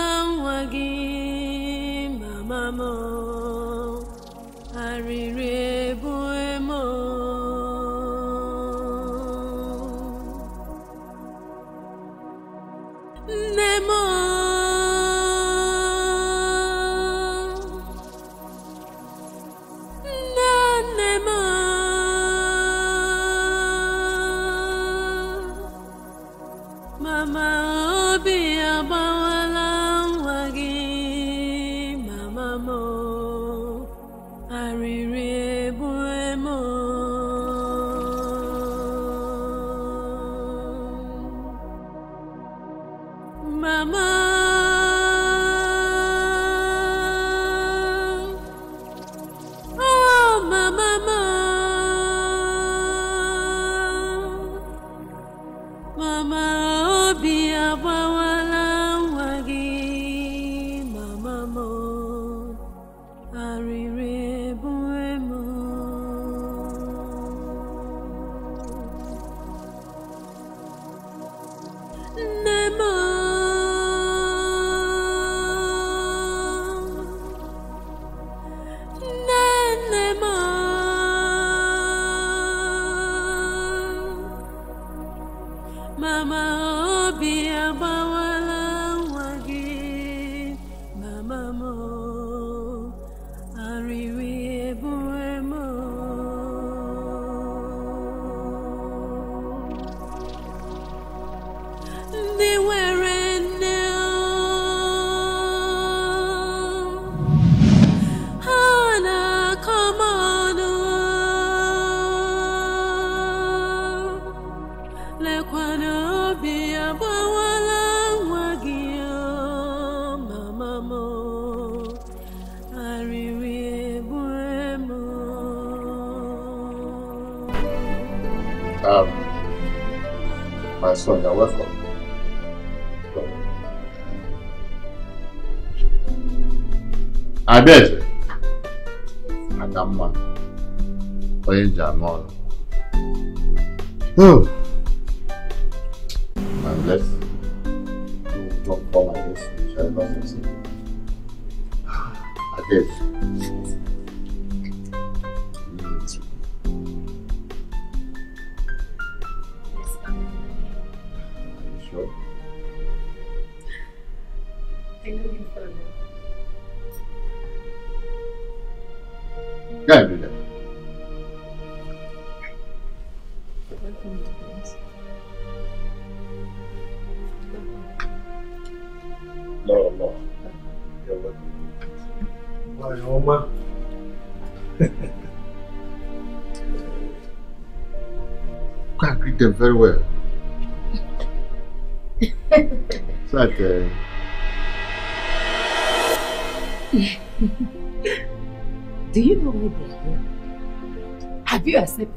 Speaker 3: Um, my son, you're welcome. Adaeze, Adamma, onye ọrụ. Oh, I'm blessed.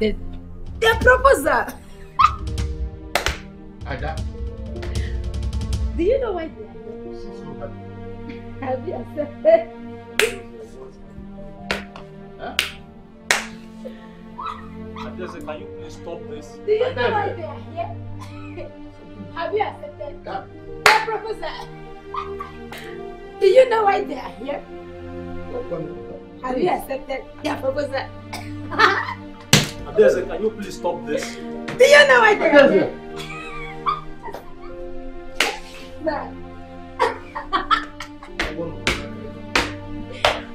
Speaker 13: Accepted their proposal?
Speaker 3: Ada,
Speaker 13: Do you know why they are here? Have you accepted?
Speaker 22: Adeze, can you please stop this?
Speaker 13: Do you know why they are here? *laughs* Have you accepted their proposal? Do you know why they are here? Have you accepted their proposal? *laughs*
Speaker 22: Adeze, can you please stop this?
Speaker 13: Do you know why they are here?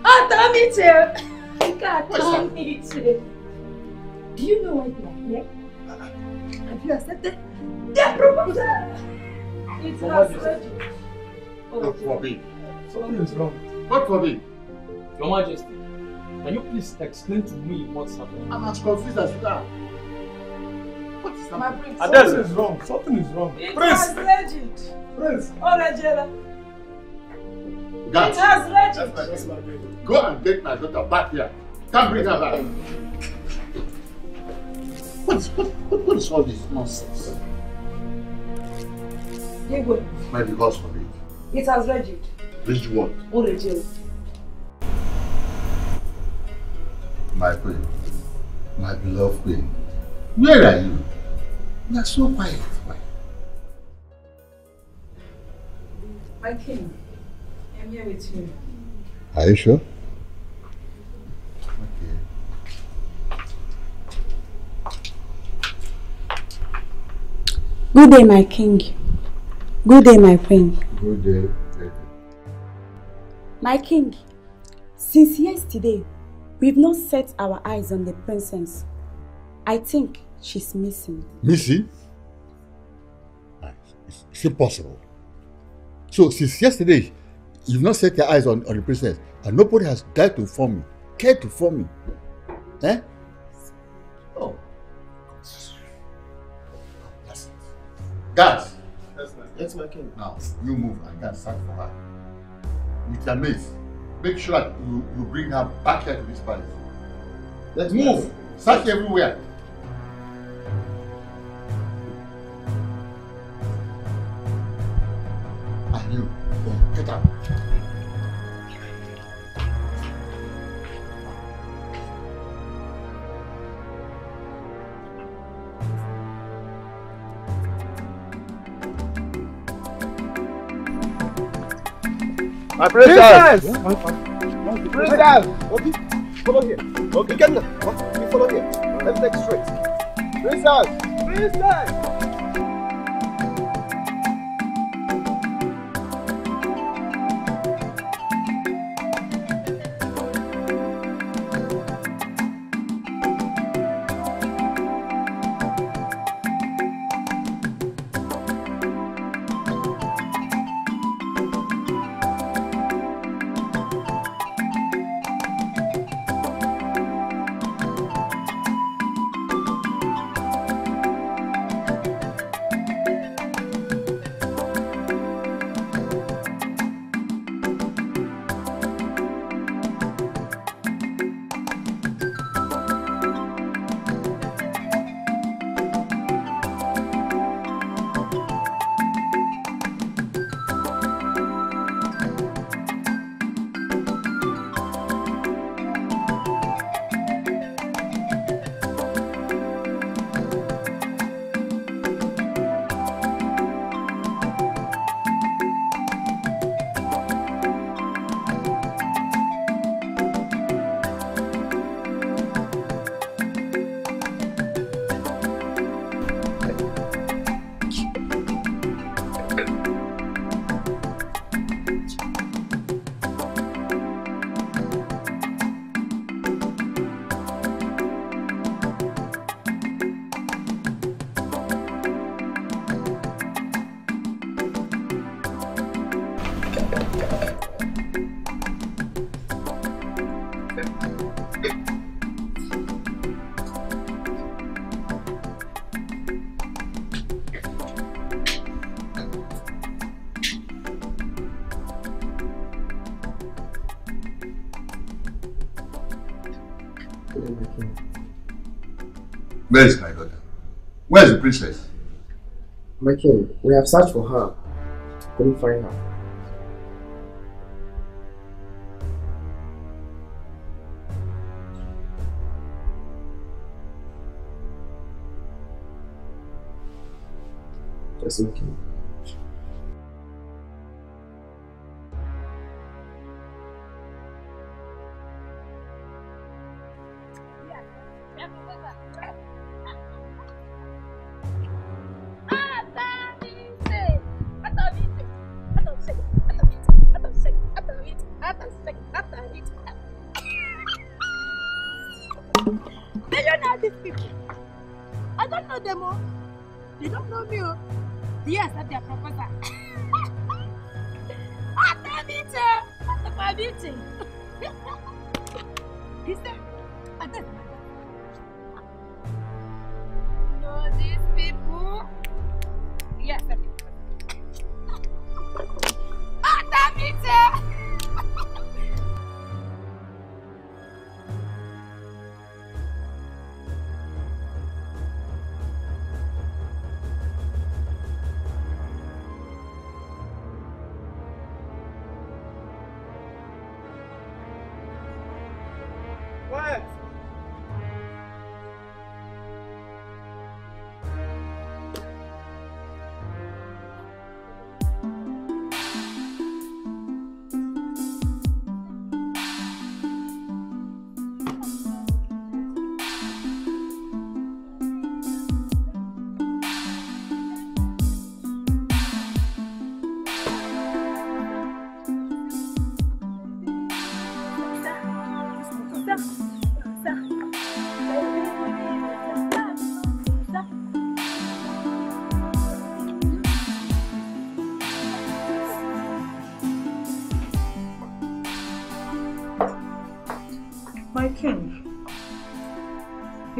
Speaker 13: Oh, Tommy too. *laughs* God, Tommy too.
Speaker 4: Do you know why they are here? Have you accepted their proposal? It has ready.
Speaker 3: God forbid.
Speaker 23: Something is wrong.
Speaker 3: God forbid.
Speaker 23: Your Majesty, can you please explain to me what's happening?
Speaker 3: I'm as confused as you are. What is
Speaker 4: My
Speaker 3: happening?
Speaker 23: Adele.
Speaker 13: Something is wrong. Something is wrong.
Speaker 4: It
Speaker 23: Prince.
Speaker 4: has regied.
Speaker 13: Prince.
Speaker 4: Oh, Regina.
Speaker 3: God.
Speaker 4: It has regied.
Speaker 3: That's my baby. Go and get my daughter back here. Can't bring her back. What is, what, what, what is all this nonsense?
Speaker 4: Igwe,
Speaker 3: My divorce for me.
Speaker 4: it has regied.
Speaker 3: Which what?
Speaker 4: Oh,
Speaker 3: My queen. My beloved queen. Where are you? You are so quiet. Why?
Speaker 4: My king, I'm here with you.
Speaker 3: Are you sure?
Speaker 2: Good day, my king. Good day, my queen.
Speaker 3: Good day.
Speaker 2: My king, since yesterday, we've not set our eyes on the princess. I think she's missing.
Speaker 3: Missing? Ah, It's, it's impossible. So, since yesterday, you've not set your eyes on, on the princess, and nobody has dared to inform me, cared to inform me. Eh? Oh. Guards,
Speaker 1: Yes, my, yes, my king.
Speaker 3: now you move and go and search for her. With your mates, make sure that you, you bring her back here to this palace. Let's move. Search everywhere.
Speaker 13: Princess!
Speaker 1: Princess! Princess! Okay, follow here. Okay, get them. You follow here. Let's take straight. Princess! Princess!
Speaker 3: My
Speaker 1: king, we have searched for her. Couldn't find her. Yes, my king.
Speaker 4: Millionaire, these people.
Speaker 1: I don't know them, oh. They don't know me, oh. Yes, that's their professor. It, eh. What am I meeting? *laughs* He said,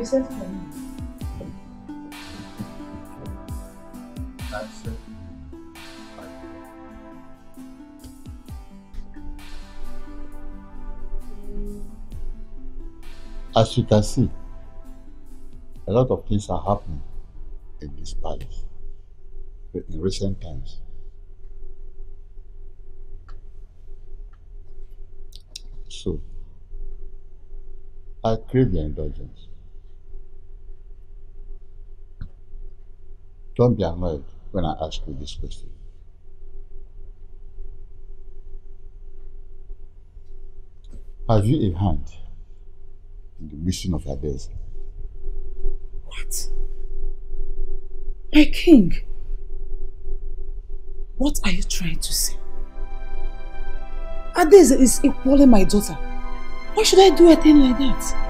Speaker 2: you said.
Speaker 3: That's it. As you can see, a lot of things are happening in this palace in recent times. So, I crave your indulgence. Don't be annoyed when I ask you this question. Have you a hand in the mission of Adeze?
Speaker 2: What? My king, what are you trying to say? Adeze is equally my daughter. Why should I do a thing like that?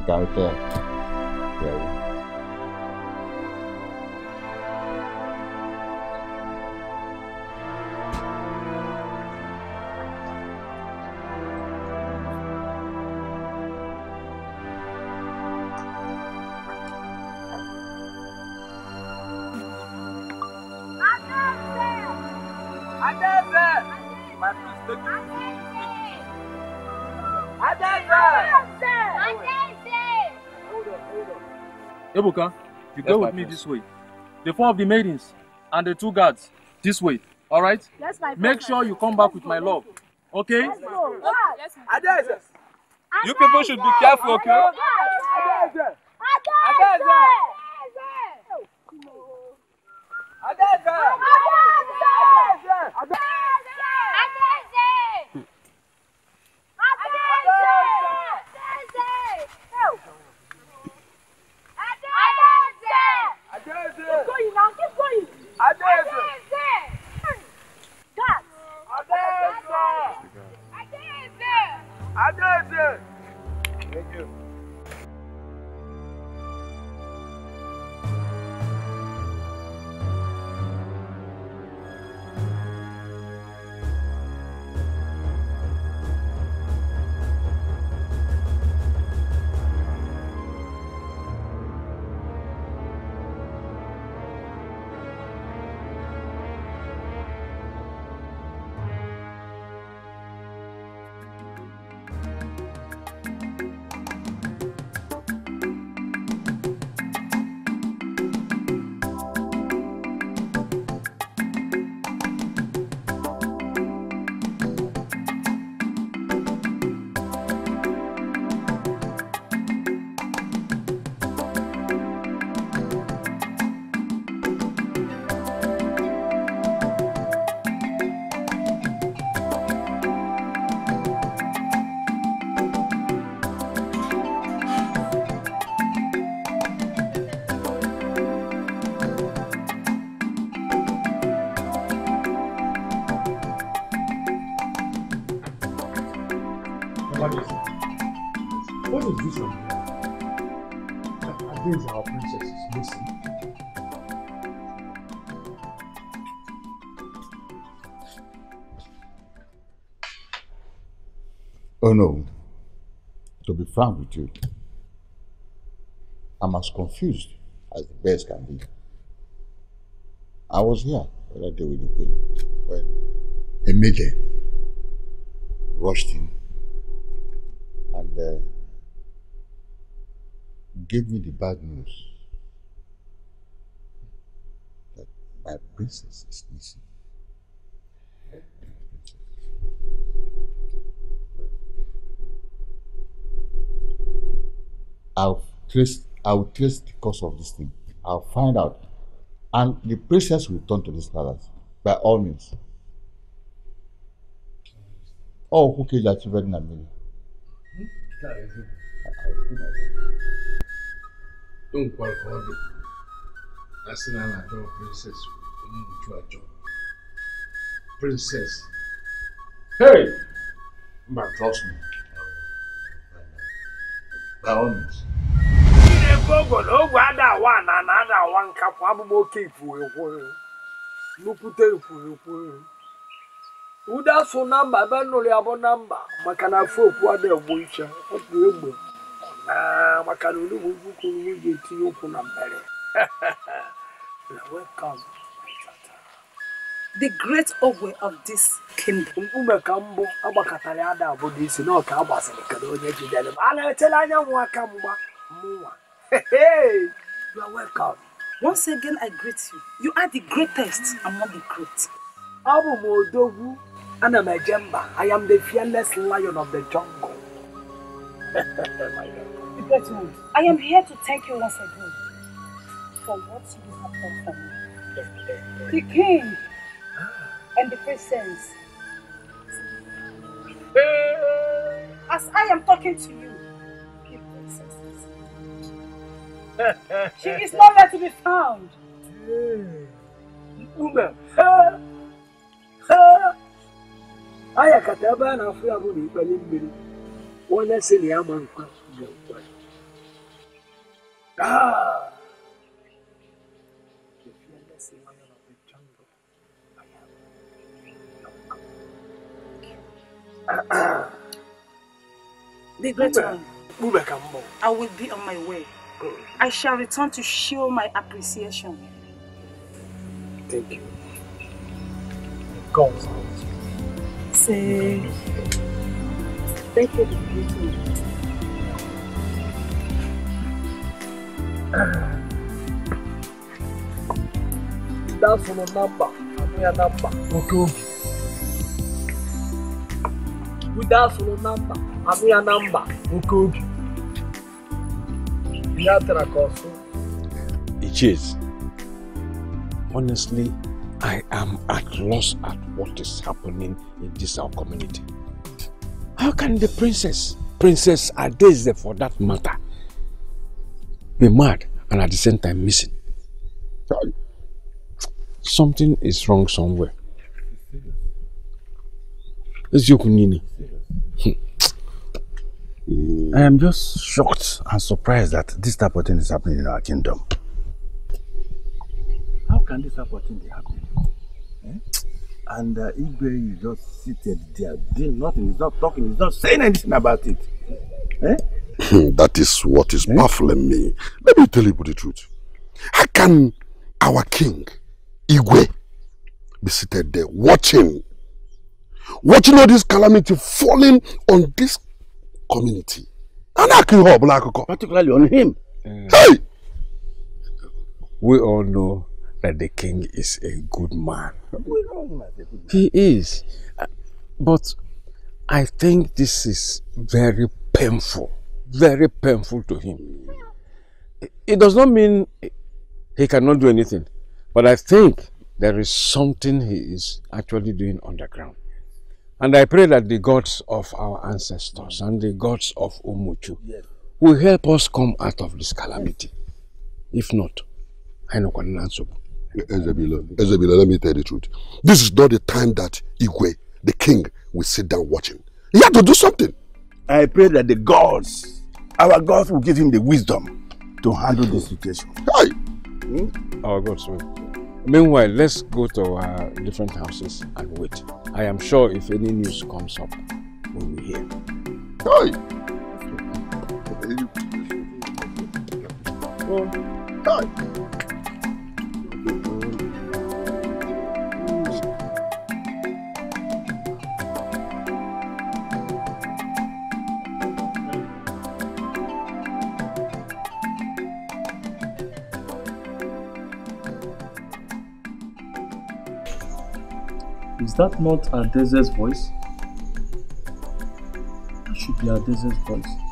Speaker 3: Got it.
Speaker 7: Ebuka, you go with me this way. The four of the maidens and the two guards this way. All right?
Speaker 1: Yes, my
Speaker 7: Make sure you come back with my love. Okay?
Speaker 16: Adeze!
Speaker 7: You people should be careful, okay?
Speaker 3: Frank with you, I'm as confused as the best can be. I was here the other day with the queen when a major rushed in and uh, gave me the bad news Trace I'll trace the cause of this thing. I'll find out. And the princess will return to this palace. By all means. Oh, okay, that's very nice.
Speaker 20: nkwara ka ọ dị a sị na a na-achọ princess princess hey mba trust me by all means
Speaker 16: ebe ogo na ogwe ada awa na na ada awa nkapụ abụm oke ifuekwu nnukwute ifuekwu uda so na mba ebe nnụrụ ya bụ na mba maka na afọ okwu ada egbu iche ọkpụ egbe. Na maka na onugbu ukwu onye ga-etinye ụkwụ na mbere. *laughs* Welcome
Speaker 1: The great ogwe of this kingdom.
Speaker 16: mkpume ka mbụ agbakọtara ada abụ n'isi na ọka agbasịrị kedu onye jidere m? A na-echere anyanwụ aka mgba mụnwa. You are welcome
Speaker 1: Once again, I greet you. You are the greatest among the great.
Speaker 16: abụ m odogwu ana m eje mba I am the fearless lion of the jungle My God.
Speaker 1: The great one. I am here to thank you once again for what you have done for me. The king and the princess. As I am talking to you, She is nowhere to be found.
Speaker 16: mkpume anya kata ebe a na-afụ ya bụ na ikpere mmiri onye si na ya ma nkwa ga-ekwe. Ah! The fearless lion of the jungle.
Speaker 1: The great
Speaker 16: Mkpume.
Speaker 1: one.
Speaker 16: Mkpume ka mbụ.
Speaker 1: I will be on my way. I shall return to show my appreciation.
Speaker 16: Thank you. God.
Speaker 1: Say, thank you, the great one.
Speaker 16: Dafụrụ na mba, anụ ya na mba, oke obi. Ude asụrụ na mba, anụ tara ka ọsụ.
Speaker 20: Ichis, honestly, I am at loss at what is happening in this our community. How can the princess, Princess Adeze for that matter, be mad and at the same time missing? Something is wrong somewhere. Eziokwu Nini.
Speaker 17: I am just shocked and surprised that this type of thing is happening in our kingdom. How can this type of thing be happening? Eh? And uh, Igwe is just seated there, doing nothing. He's not talking. He's not saying anything about it. Eh?
Speaker 15: that is what is baffling me. Let me tell you the truth. How can our king, Igwe, be seated there watching, watching all this calamity falling on this community?
Speaker 17: Particularly on him.
Speaker 15: Hey!
Speaker 20: We all know that the king is a good man. He is. Uh, But I think this is very painful. Very painful to him. It does not mean he cannot do anything. But I think there is something he is actually doing underground. And I pray that the gods of our ancestors and the gods of Umuchu will help us come out of this calamity. If not, I know Nsogbu.
Speaker 15: Ezebila, Ezebila, let me tell the truth. This is not the time that Igwe, the king, will sit down watching. He had to do something.
Speaker 17: I pray that the gods, our gods will give him the wisdom to handle the situation.
Speaker 15: Hey!
Speaker 20: Hmm? Our gods will. Meanwhile, let's go to our different houses and wait. I am sure if any news comes up, we will hear.
Speaker 15: Hey!
Speaker 20: Oh.
Speaker 15: Hey!
Speaker 10: That not Adeze's voice? That should be Adeze's voice.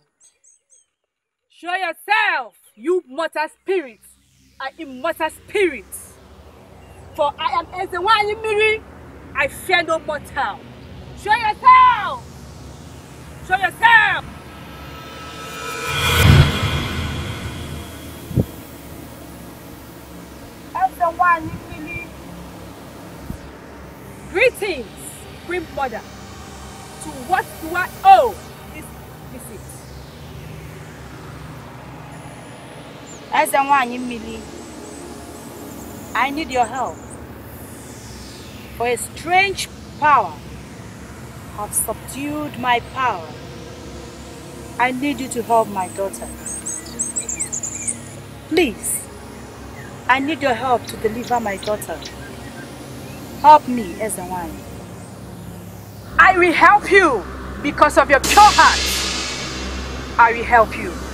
Speaker 1: The ground. Show yourself, you mortal spirits, I immortal spirits. For I am Ezewani Miri, I fear no mortal. Show yourself! Show yourself!
Speaker 2: Eze nwanyị mmiri, I need your help. For a strange power have subdued my power. I need you to help my daughter. Please, I need your help to deliver my daughter. Help me, Eze nwanyị.
Speaker 1: I will help you because of your pure heart. I will help you.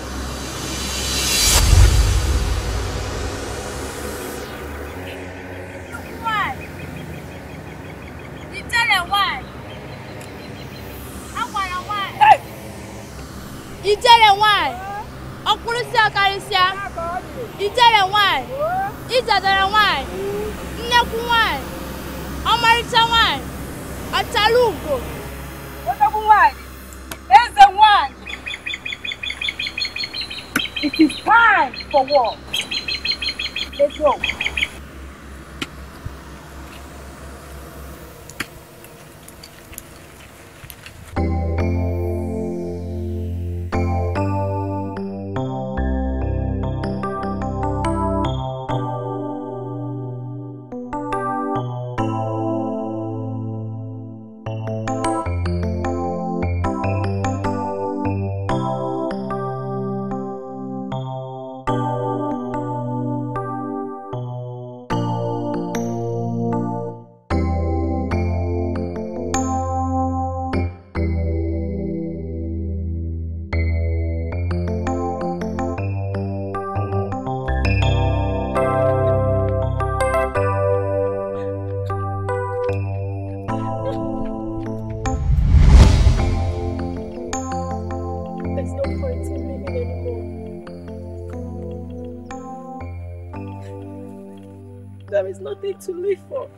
Speaker 4: nothing to live for.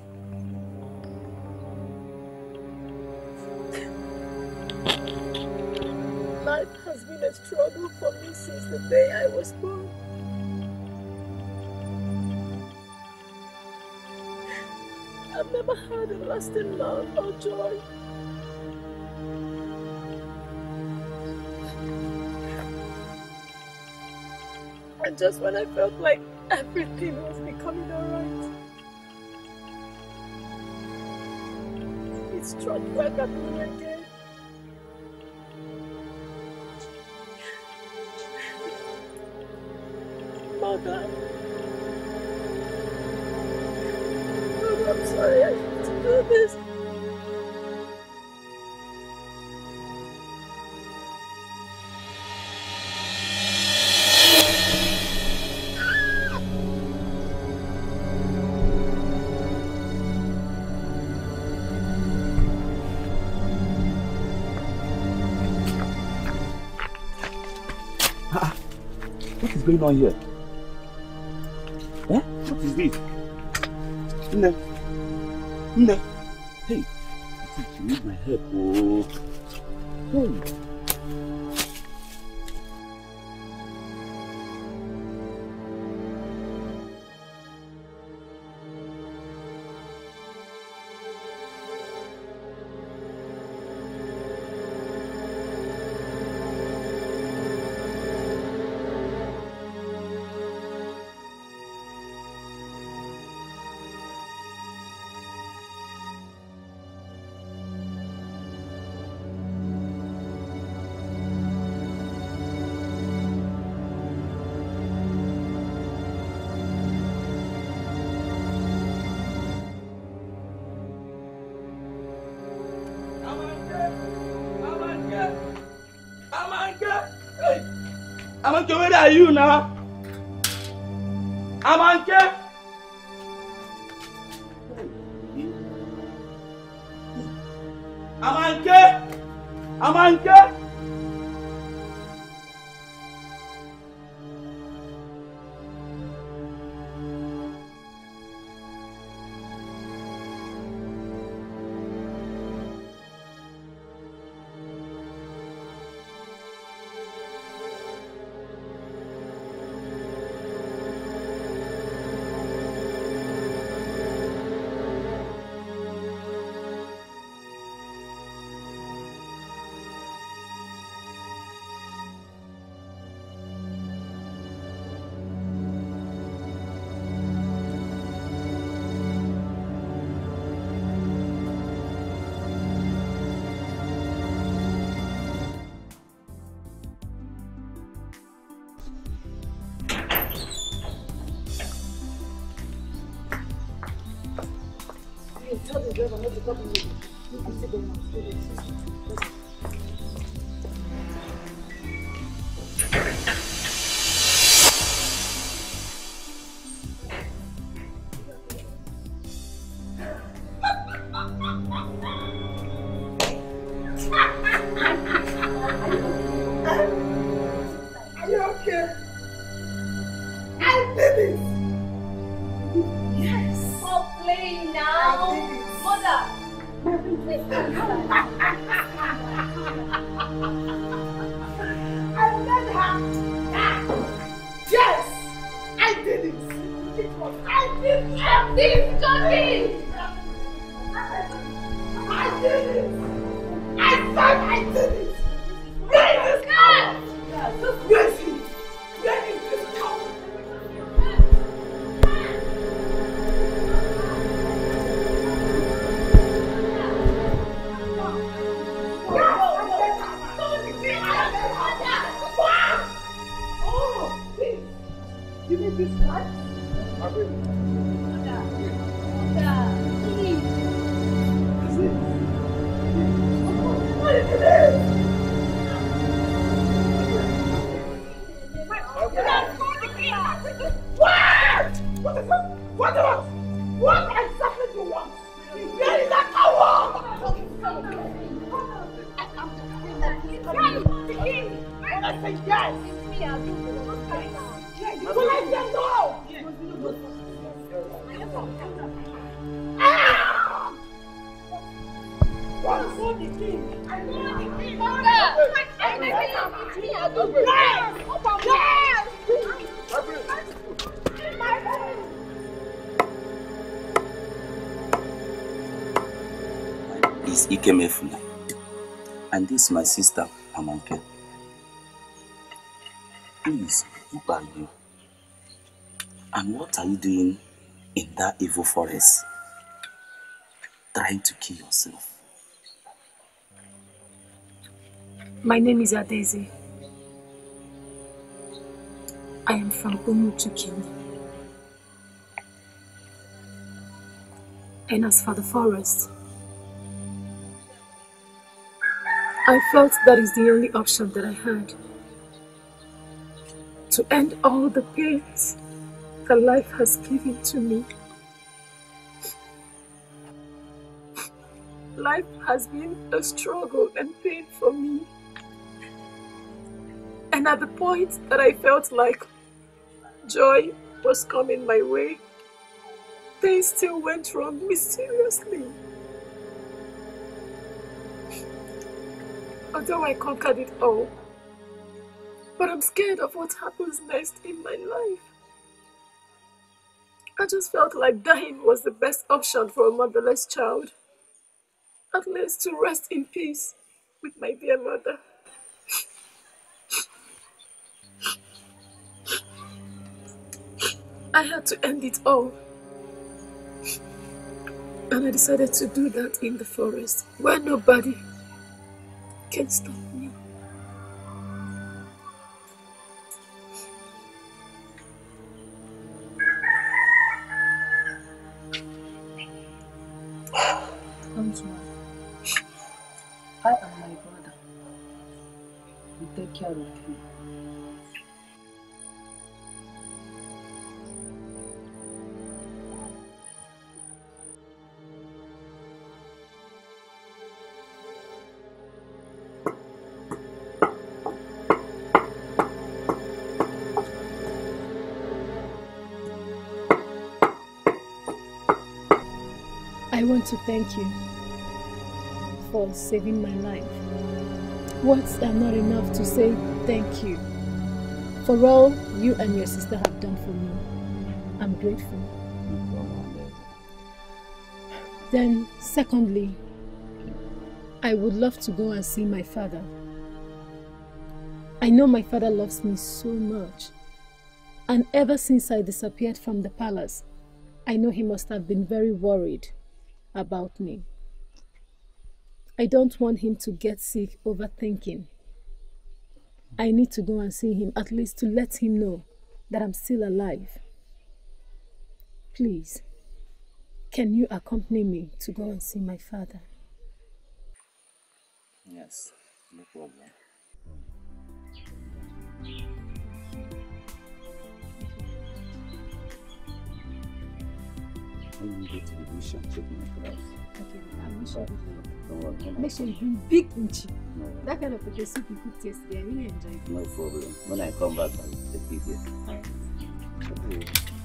Speaker 4: Life has been a struggle for me since the day I was born. I've never had a lasting love or joy. And just when I felt like everything was Welcome to
Speaker 17: your day. plane on here.
Speaker 1: are you now?
Speaker 2: 你别把那个桌子。Is my
Speaker 24: sister, Amanke. Please, who are you? And what are you doing in that evil forest? Trying to kill yourself.
Speaker 4: My name is Adeze. I am from Umuchukin. And as for the forest, I felt that is the only option that I had to end all the pains that life has given to me. Life has been a struggle and pain for me. And at the point that I felt like joy was coming my way, things still went wrong mysteriously. Although I conquered it all, but I'm scared of what happens next in my life. I just felt like dying was the best option for a motherless child. At least to rest in peace with my dear mother. I had to end it all. And I decided to do that in the forest where nobody can stop
Speaker 12: to
Speaker 4: thank you for saving my life. Words are not enough to say thank you for all you and your sister have done for me. I'm grateful. Then, secondly, I would love to go and see my father. I know my father loves me so much. And ever since I disappeared from the palace, I know he must have been very worried about me. I don't want him to get sick overthinking. I need to go and see him, at least to let him know that I'm still alive. Please, can you accompany me to go and see my father?
Speaker 24: Yes, no problem. You get to the check my class.
Speaker 4: Okay, I wish I would
Speaker 24: Don't worry, come
Speaker 4: Make sure you bring big kimchi. That kind of pepper soup you cook tasty. I really enjoy it.
Speaker 24: No problem. When I come back, I'll take it here. Okay.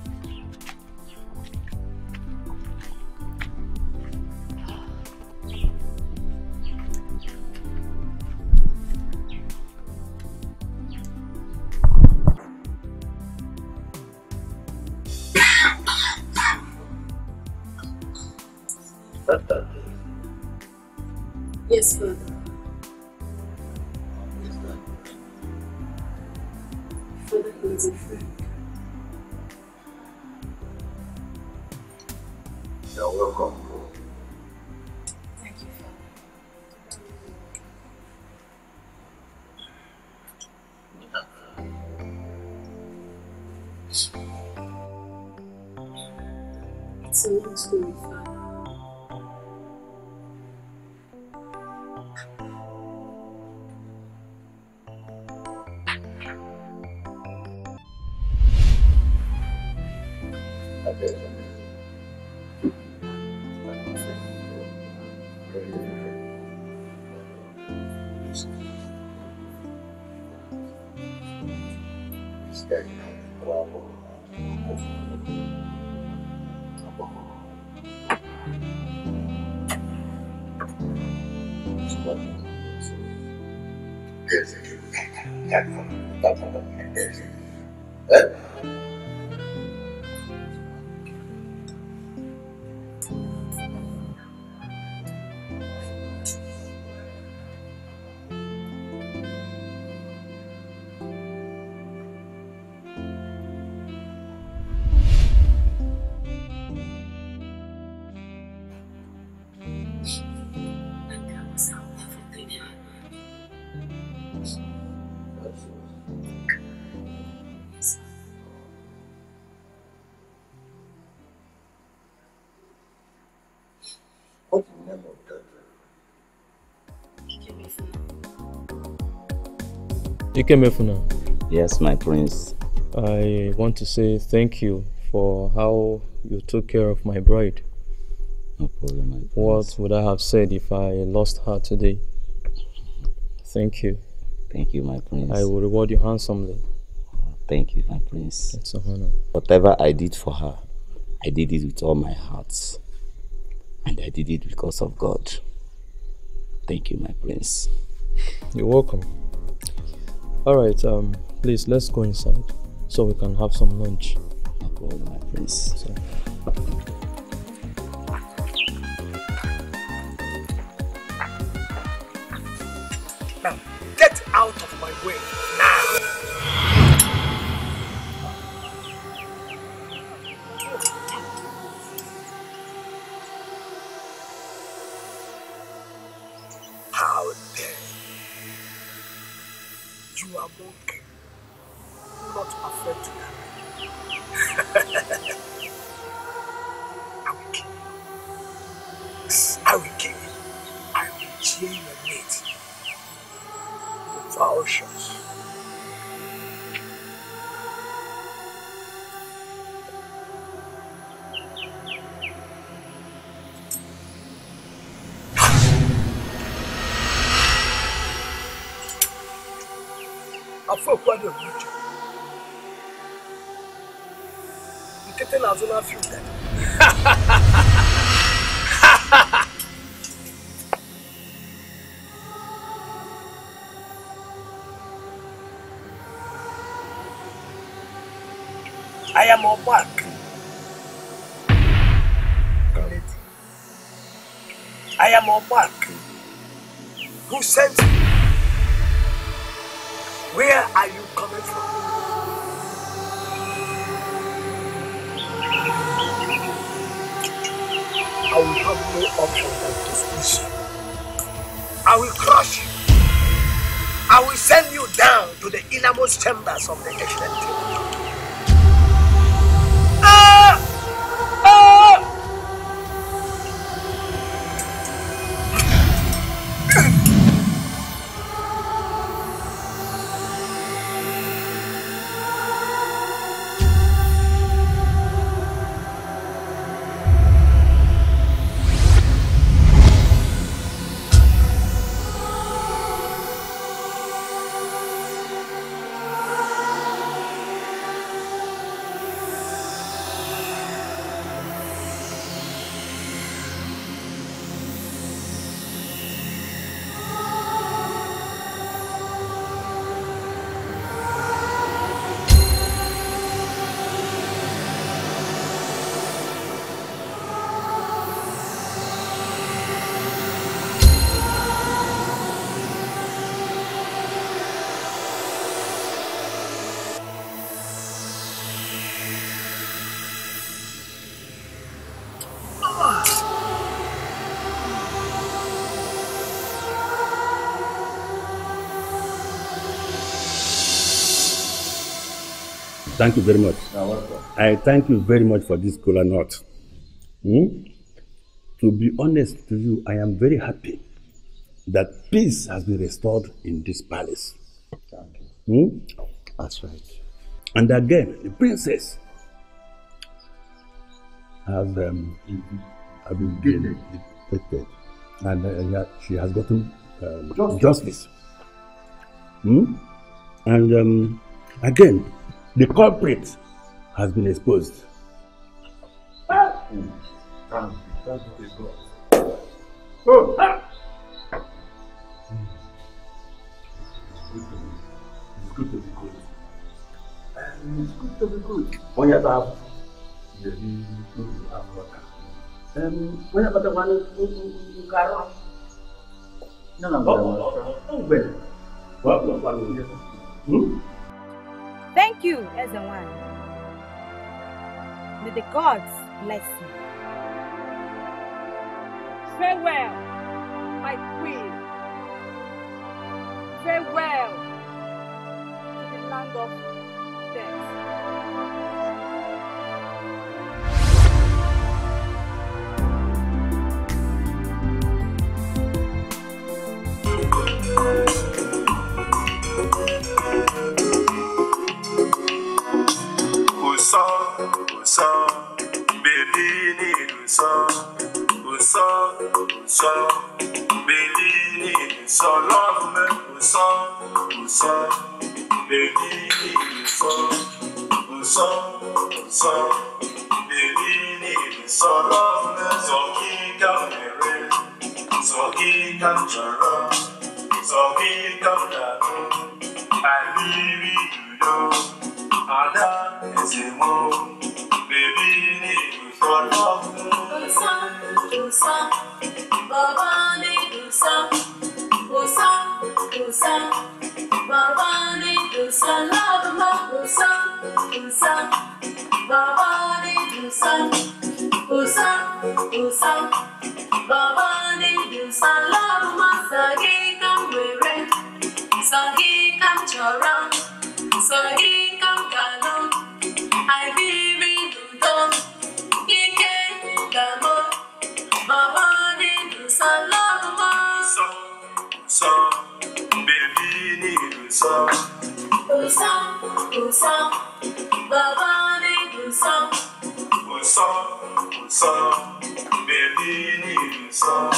Speaker 4: It's a long story, Father.
Speaker 10: Ikemefuna.
Speaker 24: Yes, my prince.
Speaker 10: I want to say thank you for how you took care of my bride.
Speaker 24: No problem, my prince.
Speaker 10: What would I have said if I lost her today? Thank you.
Speaker 24: Thank you, my prince.
Speaker 10: I will reward you handsomely.
Speaker 24: Thank you, my prince.
Speaker 10: It's an honor.
Speaker 24: Whatever I did for her, I did it with all my heart. And I did it because of God. Thank you, my prince.
Speaker 10: You're welcome. All right, um, please let's go inside so we can have some lunch.
Speaker 24: No problem, my prince.
Speaker 10: So.
Speaker 16: Sent you? Where are you coming from? I will have no option than to squeeze you. I will crush you. I will send you down to the innermost chambers of the ancient temple.
Speaker 17: Thank you very much. I thank you very much for this cola nut. Hmm? To be honest to you, I am very happy that peace has been restored in this palace.
Speaker 3: Thank you.
Speaker 17: Hmm?
Speaker 3: That's right.
Speaker 17: And again, the princess has um, been given detected, and uh, she has gotten um,
Speaker 3: Justice.
Speaker 17: justice. Hmm? And um, again, the culprit has been exposed.
Speaker 3: You. You, Oh, ah!
Speaker 17: It's good to be good. Um, it's good to be good. When you have have water. Um, when you have in Karo.
Speaker 3: No, no,
Speaker 17: Oh, oh, oh, oh, what, what, what, Hmm?
Speaker 7: Thank you, Ezewan. May the gods bless you.
Speaker 1: Farewell, my queen. Farewell to the land of
Speaker 20: Uso, baby need Uso, Uso, Uso, baby need Uso, love me Uso, Uso, baby need Uso, Uso, Uso, baby need Uso, love me So kika mere, so Ada ni ufolo.
Speaker 8: Usa, usa, usa, usa, usa, usa, love ma usa, usa, baba usa, usa, usa, baba love ma sagi kamwere, sagi kamchora, sagi ni usa, love ma.
Speaker 20: So, baby uso.
Speaker 8: Usa, baba usa,
Speaker 20: Uso, uso, baby ni uso.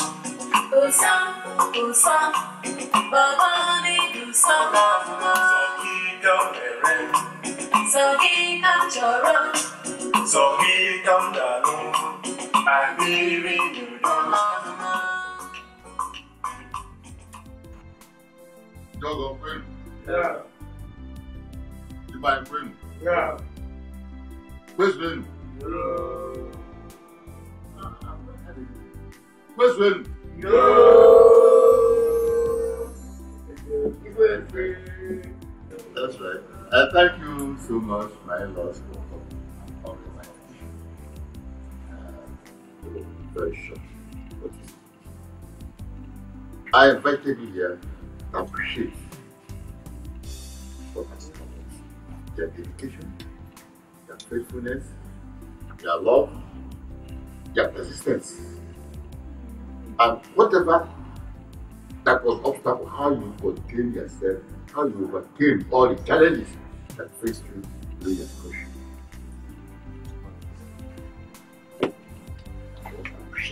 Speaker 8: usa, usa, baba ni usa,
Speaker 20: Kika mere,
Speaker 8: sagi kamchoro,
Speaker 20: so kika mdanu. I really you
Speaker 3: Jọgọ kwenu.
Speaker 20: Yeah.
Speaker 3: Ibai kwenu.
Speaker 20: Yeah.
Speaker 3: Kweswenu. Kweswenu. That's right. I thank you so much, my lost very short. I invited you here to appreciate what has come. Their dedication, their faithfulness, their love, their persistence. And whatever that was obstacle, how you contain yourself, how you overcame all the challenges that faced you during your scholarship.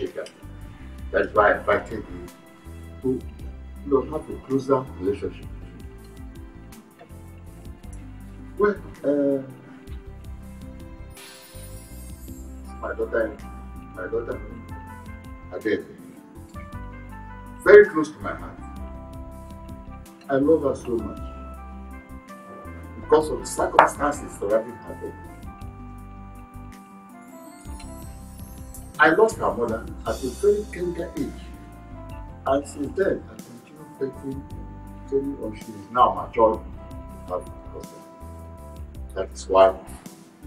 Speaker 3: That. That's why I invited you to you know, have a closer relationship with you. Well, uh, my daughter, my daughter, Adele, very close to my heart. I love her so much because of the circumstances surrounding her death. I lost her mother at a very tender age, and since then I continue begging, telling her she is now matured to have a husband. That is why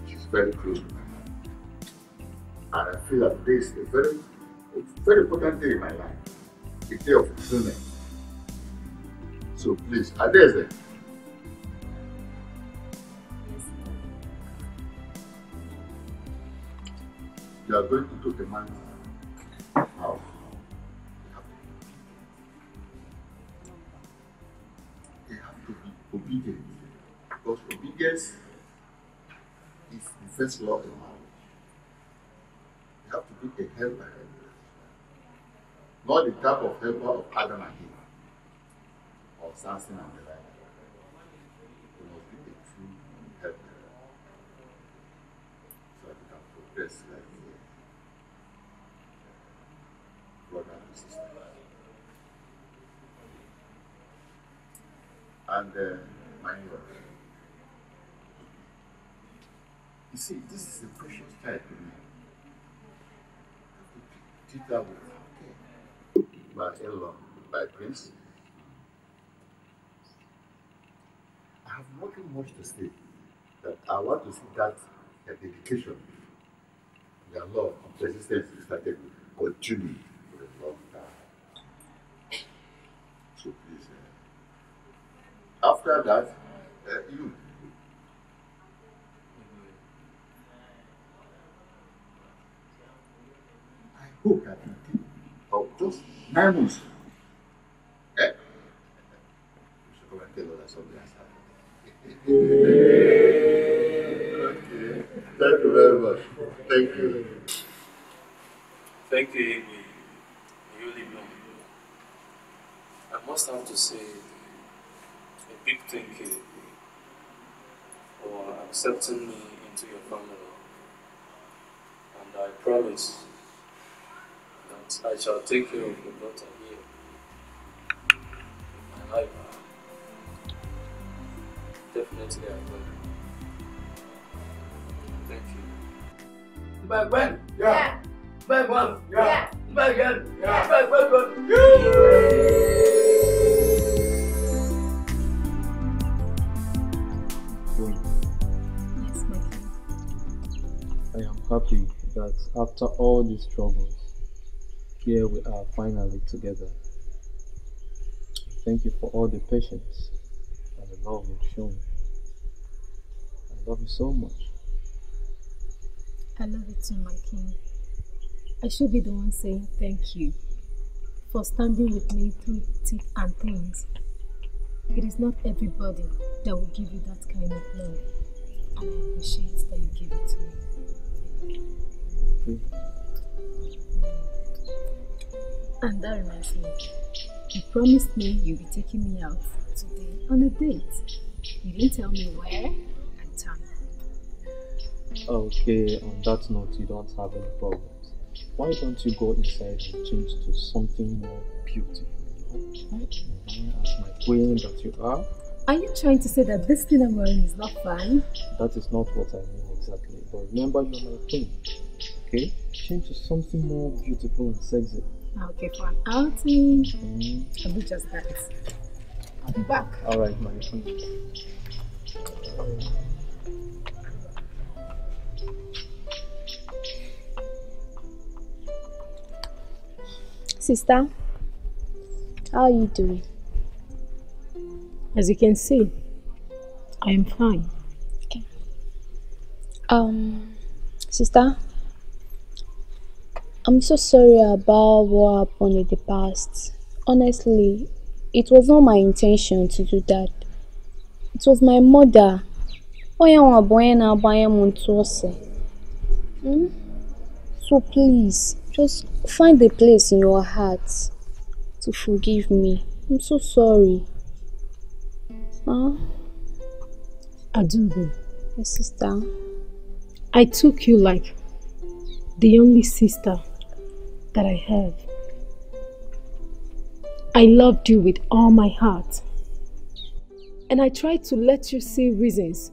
Speaker 3: she's very close to my heart. And I feel that this is a very, a very important day in my life, a day of fulfillment. So please, Adeze, you are going to take a man's house. Have to be obedient because obedience is the first law in marriage. You have to be a helper, not the type of helper of Adam and Eve or Samson and Delilah. You must be a true helper brother and uh, my uh, you see, this is a precious child to me. Treat care. My in-law, prince. I have nothing much to say. That I want to see that dedication, their love and persistence is started continue for a long time. So please, uh, after that, uh, you. I hope that you keep oh, just nine months. Eh? You should come and tell that something has happened.
Speaker 15: Thank you very much. Thank you.
Speaker 11: Thank you, really. I must have to say a big thank you for accepting me into your family. And I promise that I shall take care of your daughter here in my life. Definitely I will.
Speaker 16: Back when?
Speaker 11: Yeah.
Speaker 16: Back one?
Speaker 11: Yeah.
Speaker 16: Back again? Yeah. Back, back, back.
Speaker 4: Yes, my king.
Speaker 10: I am happy that after all these troubles, here we are finally together. Thank you for all the patience and the love you've shown. I love you so much.
Speaker 4: I love you too, my king. I should be the one saying thank you for standing with me through thick and things. It is not everybody that will give you that kind of love, and I appreciate that you give it to me. And that reminds me, you promised me you'll be taking me out today on a date. You didn't tell me where.
Speaker 10: Okay, on that note, you don't have any problems. Why don't you go inside and change to something more beautiful? Mhm, As my queen that you are,
Speaker 4: Are you trying to say that this thing I'm wearing is not fine?
Speaker 10: that is not what I mean exactly. But remember, you're my queen. Okay? Change to something more beautiful and sexy.
Speaker 4: Okay, for an outing, I'll do just that. I'll be back.
Speaker 10: Alright, my queen.
Speaker 6: Sister, how are you doing?
Speaker 4: As you can see, I am fine. Okay.
Speaker 6: Um, sister, I'm so sorry about what happened in the past. Honestly, it was not my intention to do that. It was my mother. Onye nwa bụ onye na-agbanye m ntụ ose. Hmm? So please, just find a place in your heart to forgive me. I'm so sorry. Huh?
Speaker 4: Adugo,
Speaker 6: My sister.
Speaker 4: I took you like the only sister that I have. I loved you with all my heart. And I tried to let you see reasons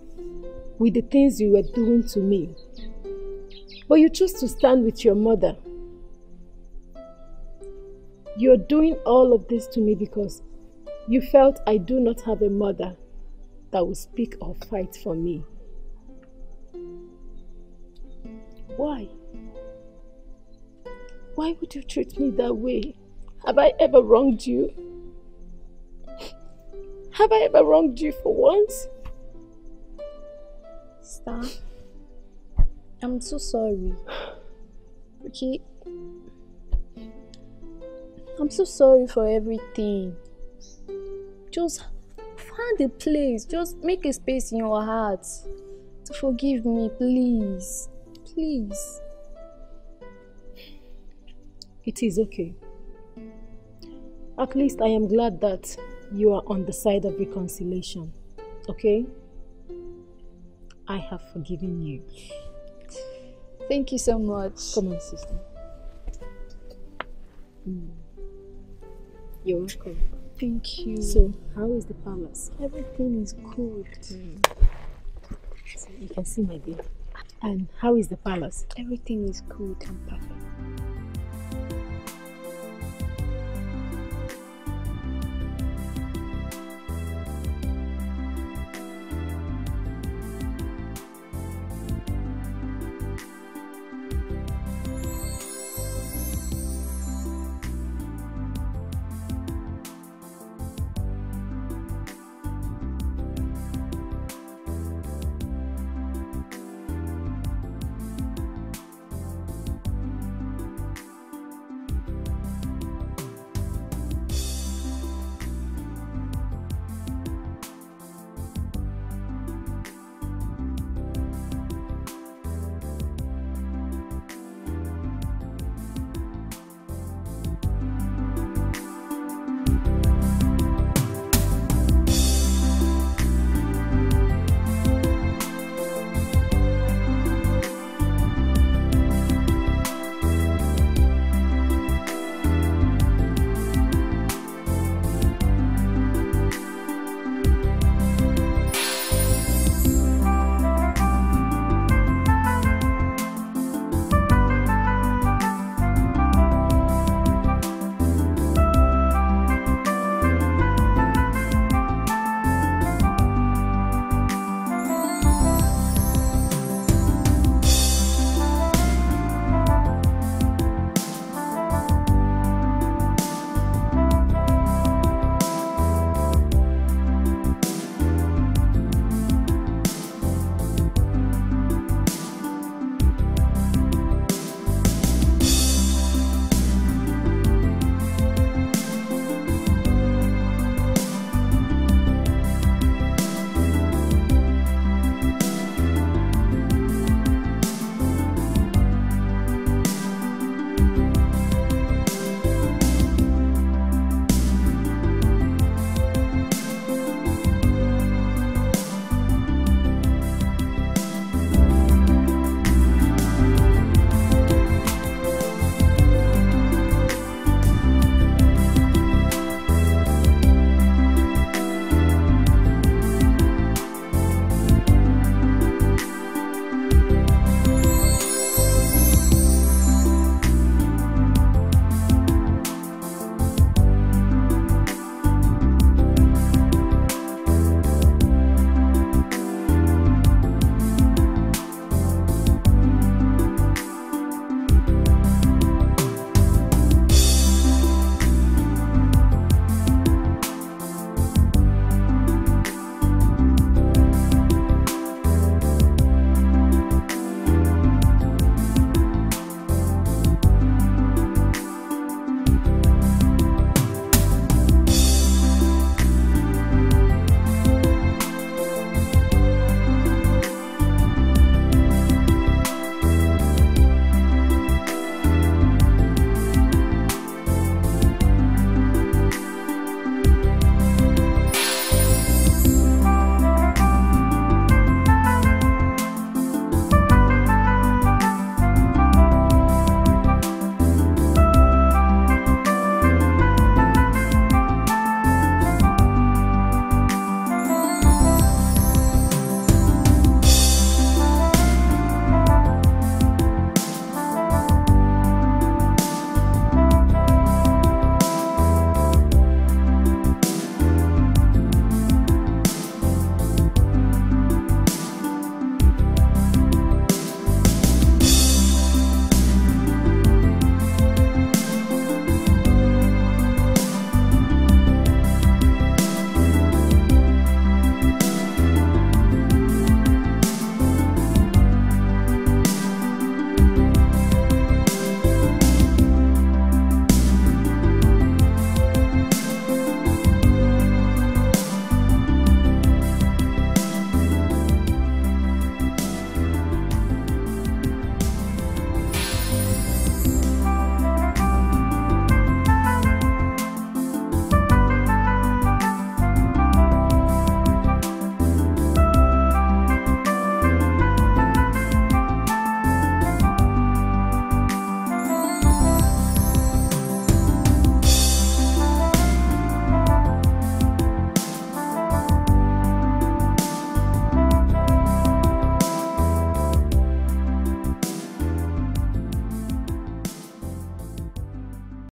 Speaker 4: with the things you were doing to me. But you chose to stand with your mother. You're doing all of this to me because you felt I do not have a mother that will speak or fight for me. Why? Why would you treat me that way? Have I ever wronged you? Have I ever wronged you for once?
Speaker 6: Star, I'm so sorry. Okay? I'm so sorry for everything. Just find a place. Just make a space in your heart to forgive me, please. Please.
Speaker 4: It is okay. At least I am glad that you are on the side of reconciliation. Okay? I have forgiven you.
Speaker 6: Thank you so much.
Speaker 4: Come on, sister. Mm. You're welcome.
Speaker 6: Thank you.
Speaker 4: So, how is the palace?
Speaker 6: Everything is good.
Speaker 4: So you can see my dear. And how is the palace?
Speaker 6: Everything is good and perfect.